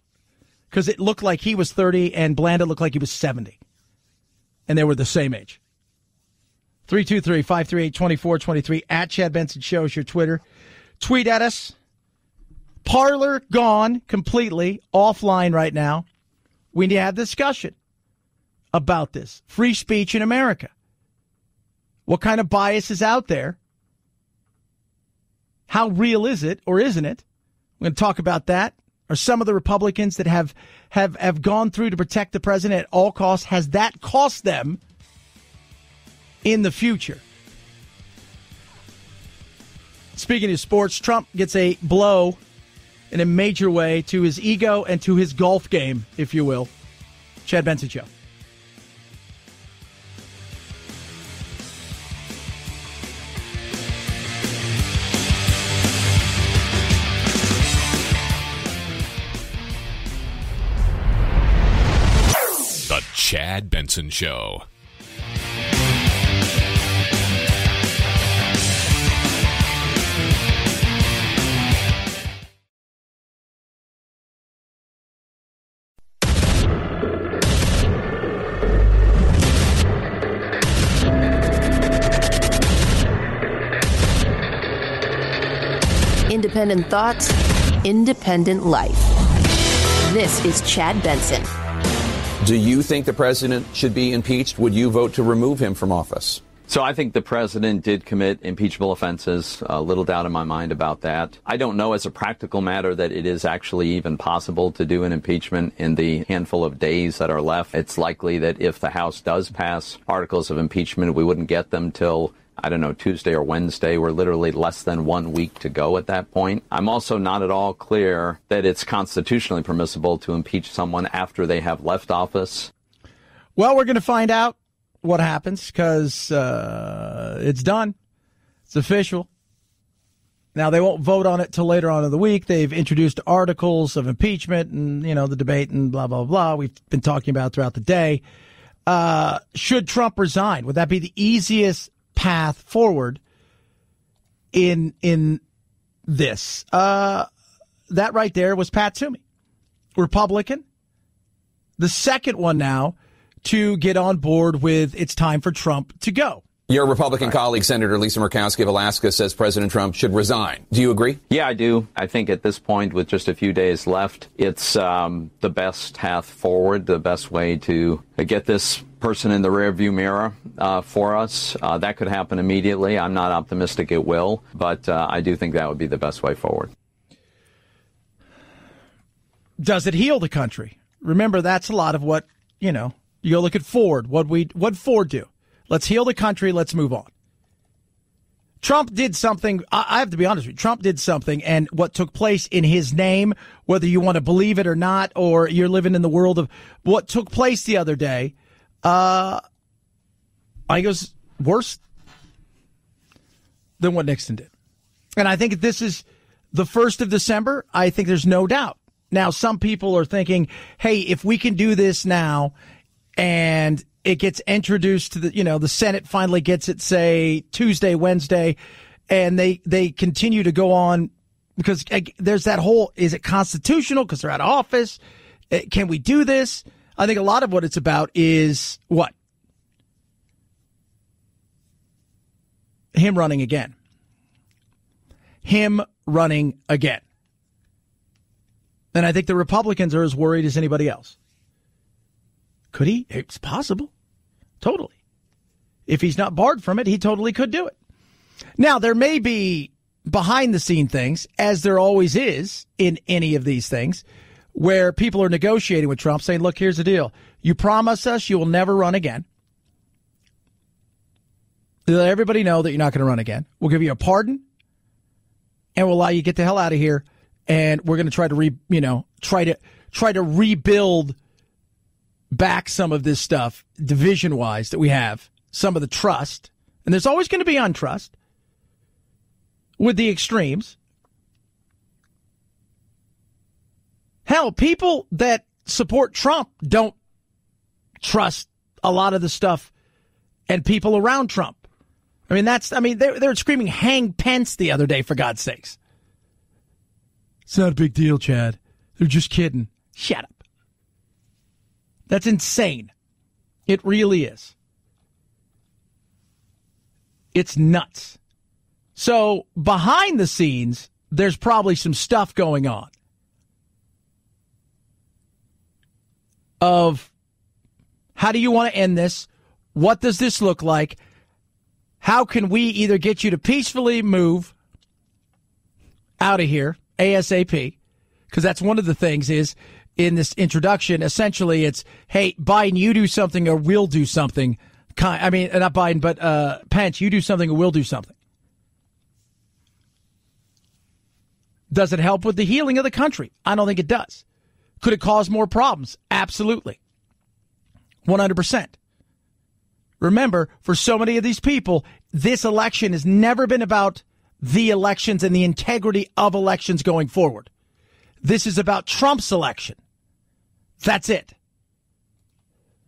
because it looked like he was 30 and Blanda looked like he was 70, and they were the same age. 323 538 2423 at Chad Benson Show is your Twitter. Tweet at us. Parler gone completely offline right now. We need to have discussion about this. Free speech in America. What kind of bias is out there? How real is it or isn't it? We're going to talk about that. Are some of the Republicans that have, have, have gone through to protect the president at all costs, has that cost them in the future. Speaking of sports, Trump gets a blow in a major way to his ego and to his golf game, if you will. Chad Benson Show. Chad Benson Show. Independent thoughts, independent life. This is Chad Benson. Do you think the president should be impeached? Would you vote to remove him from office? So I think the president did commit impeachable offenses. A little doubt in my mind about that. I don't know as a practical matter that it is actually even possible to do an impeachment in the handful of days that are left. It's likely that if the House does pass articles of impeachment, we wouldn't get them till I don't know, Tuesday or Wednesday. We're literally less than one week to go at that point. I'm also not at all clear that it's constitutionally permissible to impeach someone after they have left office. Well, we're going to find out what happens because uh, it's done. It's official. Now they won't vote on it till later on in the week. They've introduced articles of impeachment and you know the debate and blah blah blah. We've been talking about throughout the day. Uh, should Trump resign? Would that be the easiest path forward in in this? Uh, that right there was Pat Toomey, Republican. The second one now to get on board with it's time for Trump to go. Your Republican colleague, Senator Lisa Murkowski of Alaska, says President Trump should resign. Do you agree? Yeah, I do. I think at this point, with just a few days left, it's um, the best path forward, the best way to get this person in the rearview mirror uh, for us. Uh, that could happen immediately. I'm not optimistic it will, but uh, I do think that would be the best way forward. Does it heal the country? Remember, that's a lot of what you know. You go look at Ford. What we what Ford do? Let's heal the country. Let's move on. Trump did something. I have to be honest with you. Trump did something, and what took place in his name, whether you want to believe it or not, or you're living in the world of what took place the other day, uh, I was worse than what Nixon did. And I think this is the 1st of December. I think there's no doubt. Now, some people are thinking, hey, if we can do this now and it gets introduced to the, you know, the Senate finally gets it, say, Tuesday, Wednesday, and they, they continue to go on because there's that whole, is it constitutional because they're out of office? Eh, can we do this? I think a lot of what it's about is what? Him running again. Him running again. And I think the Republicans are as worried as anybody else. Could he? It's possible. Totally. If he's not barred from it, he totally could do it. Now, there may be behind the scene things, as there always is in any of these things, where people are negotiating with Trump saying, look, here's the deal. You promise us you will never run again. Let everybody know that you're not going to run again. We'll give you a pardon and we'll allow you to get the hell out of here and we're going to try to re, you know, try to try to rebuild back some of this stuff division wise that we have, some of the trust, and there's always going to be untrust with the extremes. Hell, people that support Trump don't trust a lot of the stuff and people around Trump. I mean, that's, I mean, they're, they're screaming hang Pence the other day, for God's sakes. It's not a big deal, Chad. They're just kidding. Shut up. That's insane. It really is. It's nuts. So behind the scenes, there's probably some stuff going on of how do you want to end this? What does this look like? How can we either get you to peacefully move out of here ASAP? Because that's one of the things is in this introduction, essentially it's, hey, Biden, you do something or we'll do something. I mean, not Biden, but uh, Pence, you do something or we'll do something. Does it help with the healing of the country? I don't think it does. Could it cause more problems? Absolutely. 100%. Remember, for so many of these people, this election has never been about the elections and the integrity of elections going forward. This is about Trump's election. That's it.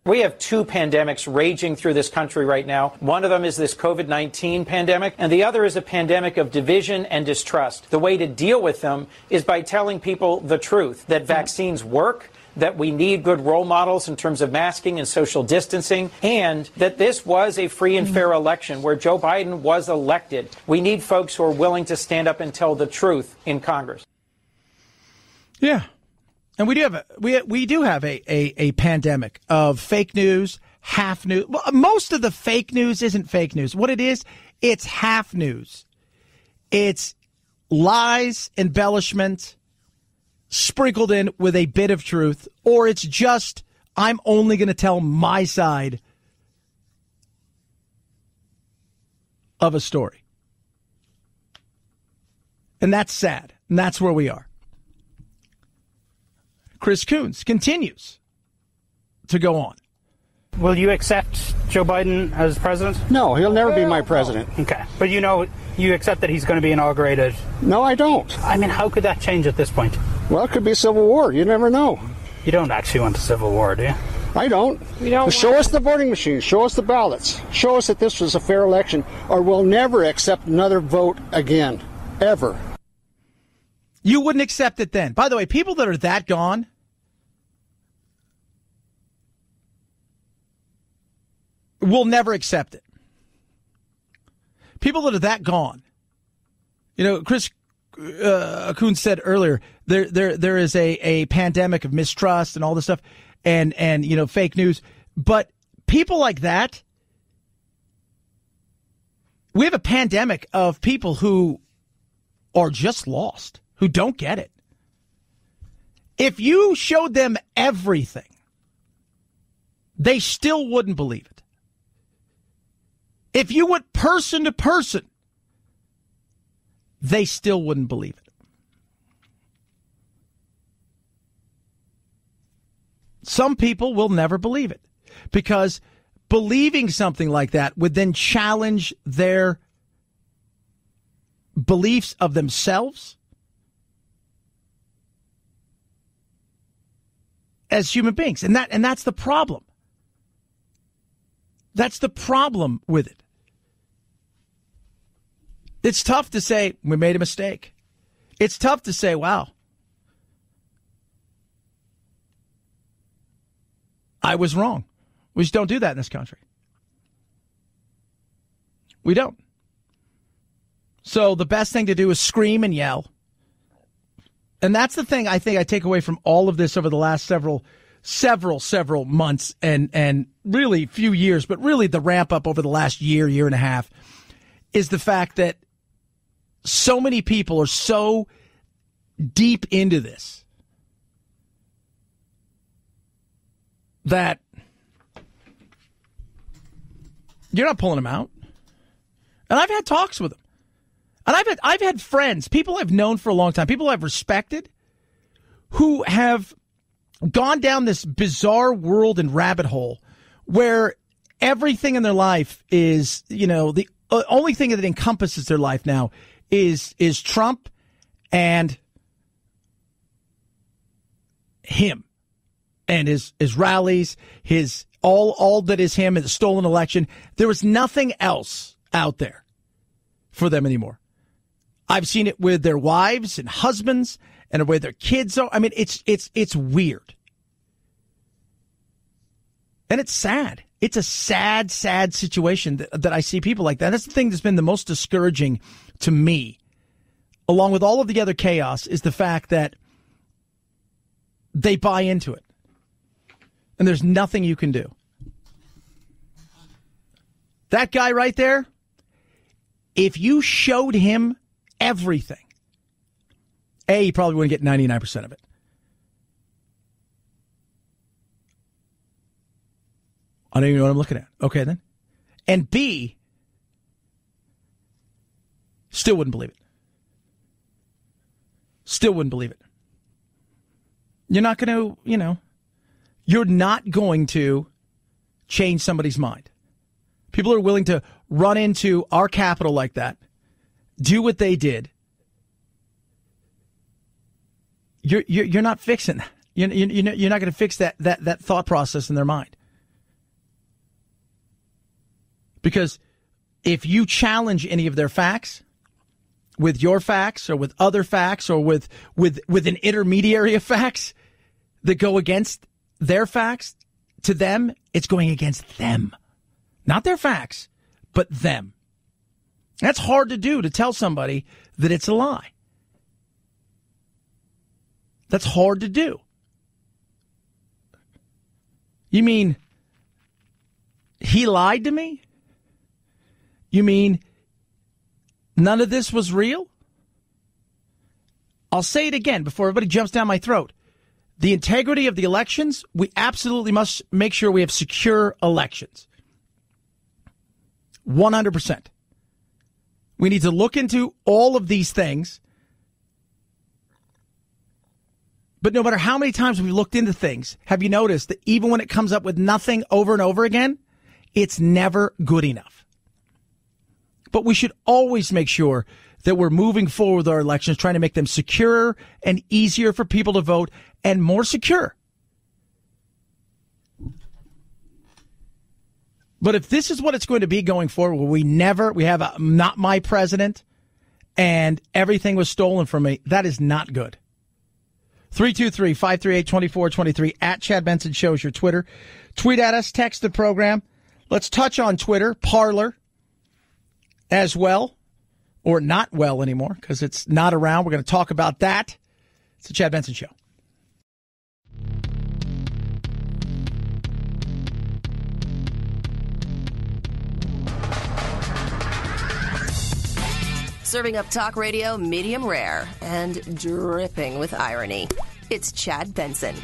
We have two pandemics raging through this country right now. One of them is this COVID 19 pandemic, and the other is a pandemic of division and distrust. The way to deal with them is by telling people the truth that vaccines work that we need good role models in terms of masking and social distancing, and that this was a free and fair election where Joe Biden was elected. We need folks who are willing to stand up and tell the truth in Congress. Yeah. And we do have a, we we do have a, a, a pandemic of fake news, half news. Most of the fake news isn't fake news. What it is, it's half news. It's lies, embellishment, sprinkled in with a bit of truth, or it's just, I'm only going to tell my side of a story. And that's sad. And that's where we are. Chris Coons continues to go on. Will you accept Joe Biden as president? No, he'll never be my president. Okay. But you know, you accept that he's going to be inaugurated. No, I don't. I mean, how could that change at this point? Well, it could be civil war. You never know. You don't actually want a civil war, do you? I don't. You don't show us the voting machines. Show us the ballots. Show us that this was a fair election, or we'll never accept another vote again, ever. You wouldn't accept it then. By the way, people that are that gone, will never accept it. People that are that gone. You know, Chris uh, Coons said earlier, there, there, there is a, a pandemic of mistrust and all this stuff and, and, you know, fake news. But people like that, we have a pandemic of people who are just lost, who don't get it. If you showed them everything, they still wouldn't believe it. If you went person to person, they still wouldn't believe it. Some people will never believe it because believing something like that would then challenge their beliefs of themselves as human beings. And that and that's the problem. That's the problem with it. It's tough to say we made a mistake. It's tough to say, wow, I was wrong. We just don't do that in this country. We don't. So the best thing to do is scream and yell. And that's the thing I think I take away from all of this over the last several several several months and and really few years, but really the ramp up over the last year, year and a half is the fact that so many people are so deep into this that you're not pulling them out. And I've had talks with them. And I've had I've had friends, people I've known for a long time, people I've respected, who have gone down this bizarre world and rabbit hole where everything in their life is, you know, the uh, only thing that encompasses their life now is is Trump and him and his his rallies, his all all that is him and the stolen election. There was nothing else out there for them anymore. I've seen it with their wives and husbands and with their kids. Are. I mean, it's it's it's weird. And it's sad. It's a sad, sad situation that, that I see people like that. That's the thing that's been the most discouraging to me, along with all of the other chaos, is the fact that they buy into it. And there's nothing you can do. That guy right there, if you showed him everything, A, you probably wouldn't get 99% of it. I don't even know what I'm looking at. Okay, then. And B, still wouldn't believe it. Still wouldn't believe it. You're not going to, you know, you're not going to change somebody's mind. People are willing to run into our Capitol like that, do what they did. You're, you're, you're not fixing that. You're, you're not going to fix that, that, that thought process in their mind. Because if you challenge any of their facts with your facts or with other facts or with, with, with an intermediary of facts that go against their facts to them, it's going against them. Not their facts, but them. That's hard to do to tell somebody that it's a lie. That's hard to do. You mean he lied to me? You mean none of this was real? I'll say it again before everybody jumps down my throat. The integrity of the elections, we absolutely must make sure we have secure elections. 100%. We need to look into all of these things. But no matter how many times we've looked into things, have you noticed that even when it comes up with nothing over and over again, it's never good enough. But we should always make sure that we're moving forward with our elections, trying to make them secure and easier for people to vote and more secure. But if this is what it's going to be going forward, we never, we have a not my president and everything was stolen from me, that is not good. 323 538 2423 at Chad Benson shows your Twitter. Tweet at us, text the program. Let's touch on Twitter, Parler as well, or not well anymore because it's not around. We're going to talk about that. It's the Chad Benson Show. Serving up talk radio medium rare and dripping with irony. It's Chad Benson.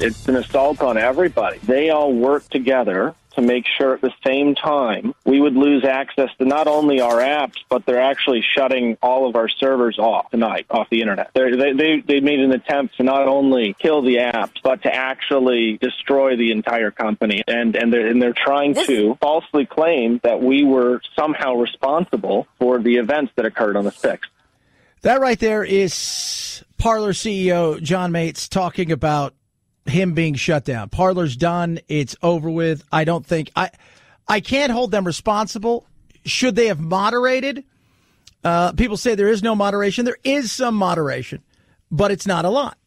It's an assault on everybody. They all work together to make sure at the same time we would lose access to not only our apps, but they're actually shutting all of our servers off tonight, off the internet. They're, they they they made an attempt to not only kill the apps, but to actually destroy the entire company. And and they're and they're trying to falsely claim that we were somehow responsible for the events that occurred on the sixth. That right there is Parler CEO John Matze talking about him being shut down. Parler's done. It's over with. I don't think I I can't hold them responsible. Should they have moderated? Uh, people say there is no moderation. There is some moderation, but it's not a lot.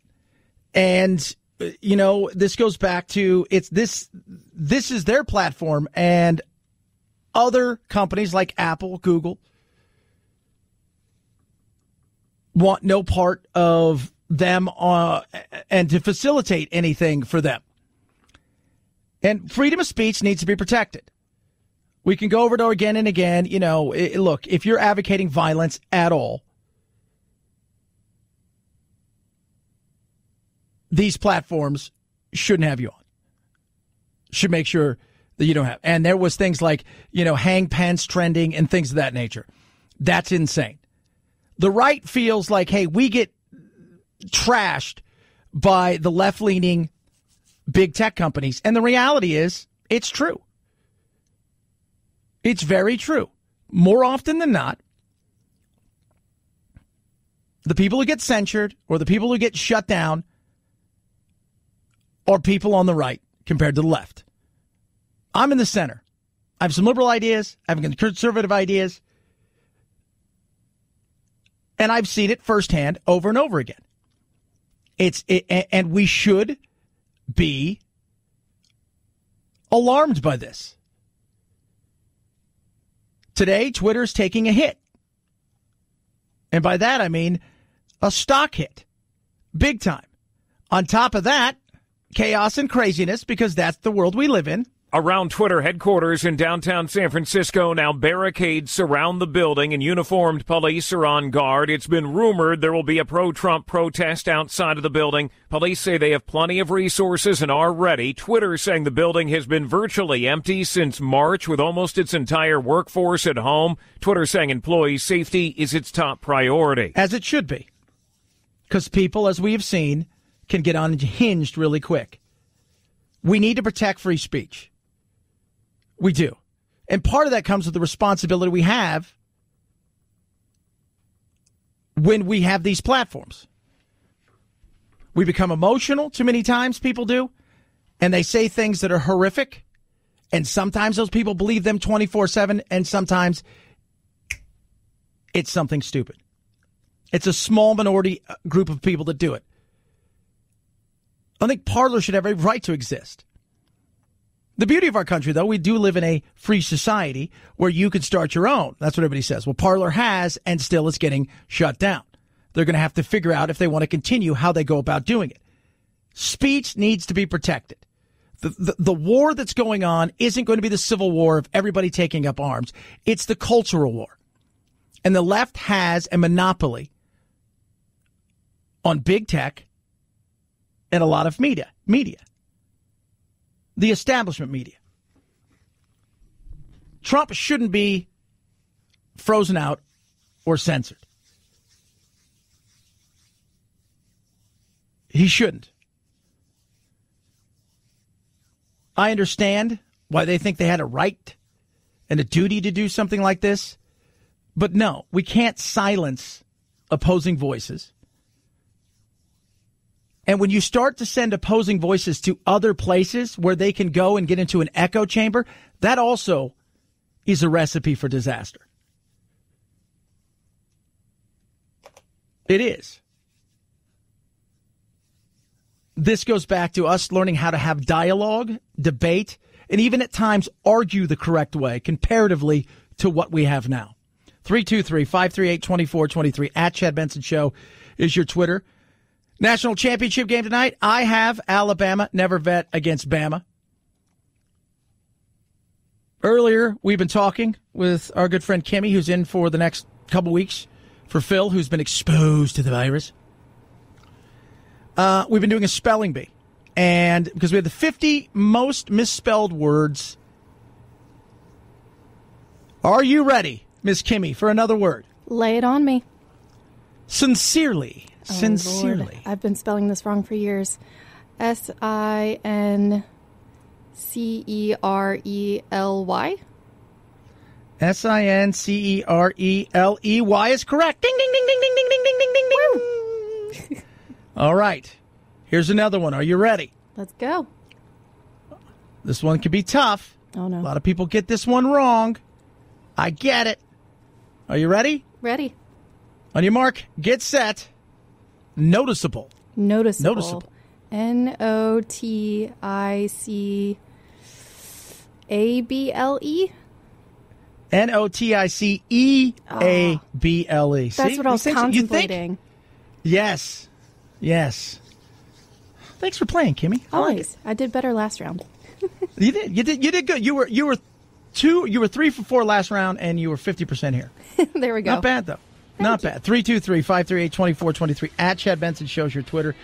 And uh, you know, this goes back to it's this this is their platform and other companies like Apple, Google want no part of them uh, and to facilitate anything for them. And freedom of speech needs to be protected. We can go over it again and again. You know, look, if you're advocating violence at all, these platforms shouldn't have you on. Should make sure that you don't have. And there was things like, you know, hang Pence trending and things of that nature. That's insane. The right feels like, hey, we get trashed by the left leaning big tech companies. And the reality is, it's true. It's very true. More often than not, the people who get censured or the people who get shut down are people on the right compared to the left. I'm in the center. I have some liberal ideas, I have conservative ideas, and I've seen it firsthand over and over again. It's it, and we should be alarmed by this. Today, Twitter's taking a hit. And by that, I mean a stock hit. Big time. On top of that, chaos and craziness because that's the world we live in. Around Twitter headquarters in downtown San Francisco, now barricades surround the building and uniformed police are on guard. It's been rumored there will be a pro Trump protest outside of the building. Police say they have plenty of resources and are ready. Twitter saying the building has been virtually empty since March with almost its entire workforce at home. Twitter saying employee safety is its top priority. As it should be. Because people, as we have seen, can get unhinged really quick. We need to protect free speech. We do. And part of that comes with the responsibility we have when we have these platforms. We become emotional too many times, people do, and they say things that are horrific. And sometimes those people believe them 24 7, and sometimes it's something stupid. It's a small minority uh, group of people that do it. I think Parler should have a right to exist. The beauty of our country, though, we do live in a free society where you can start your own. That's what everybody says. Well, Parler has, and still it's getting shut down. They're going to have to figure out if they want to continue how they go about doing it. Speech needs to be protected. The, the, the war that's going on isn't going to be the civil war of everybody taking up arms. It's the cultural war. And the left has a monopoly on big tech and a lot of media. Media the establishment media. Trump shouldn't be frozen out or censored. He shouldn't. I understand why they think they had a right and a duty to do something like this. But no, we can't silence opposing voices. And when you start to send opposing voices to other places where they can go and get into an echo chamber, that also is a recipe for disaster. It is. This goes back to us learning how to have dialogue, debate, and even at times argue the correct way comparatively to what we have now. 323 538 2423 at Chad Benson Show is your Twitter. National championship game tonight. I have Alabama, never vet against Bama. Earlier, we've been talking with our good friend Kimmy, who's in for the next couple weeks for Phil, who's been exposed to the virus. Uh, we've been doing a spelling bee. And because we have the 50 most misspelled words. Are you ready, Miss Kimmy, for another word? Lay it on me. Sincerely. Oh, Sincerely. Lord. I've been spelling this wrong for years. S I N C E R E L Y. S I N C E R E L E Y is correct. Ding, ding, ding, ding, ding, ding, ding, ding, ding, ding, ding. All right. Here's another one. Are you ready? Let's go. This one could be tough. Oh, no. A lot of people get this one wrong. I get it. Are you ready? Ready. On your mark, get set. Noticeable. Noticeable. Noticeable. N O T I C A B L E. N O T I C E A B L E. Ah, that's See? what I was things- you think- contemplating. Yes. Yes. Thanks for playing, Kimmy. I like Always. I did better last round. You did. You did. You did good. You were. You were two. You were three for four last round, and you were fifty percent here. there we go. Not bad though. Not bad. 323-538-2423 at Chad Benson shows your Twitter.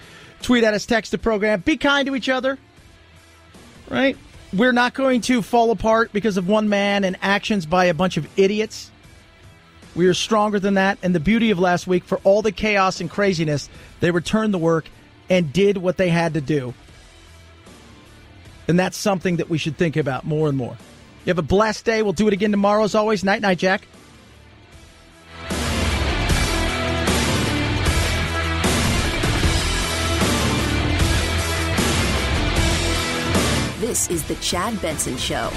Tweet at us, text the program. Be kind to each other. Right? We're not going to fall apart because of one man and actions by a bunch of idiots. We are stronger than that. And the beauty of last week, for all the chaos and craziness, they returned the work and did what they had to do. And that's something that we should think about more and more. You have a blessed day. We'll do it again tomorrow, as always. Night, night, Jack. This is The Chad Benson Show.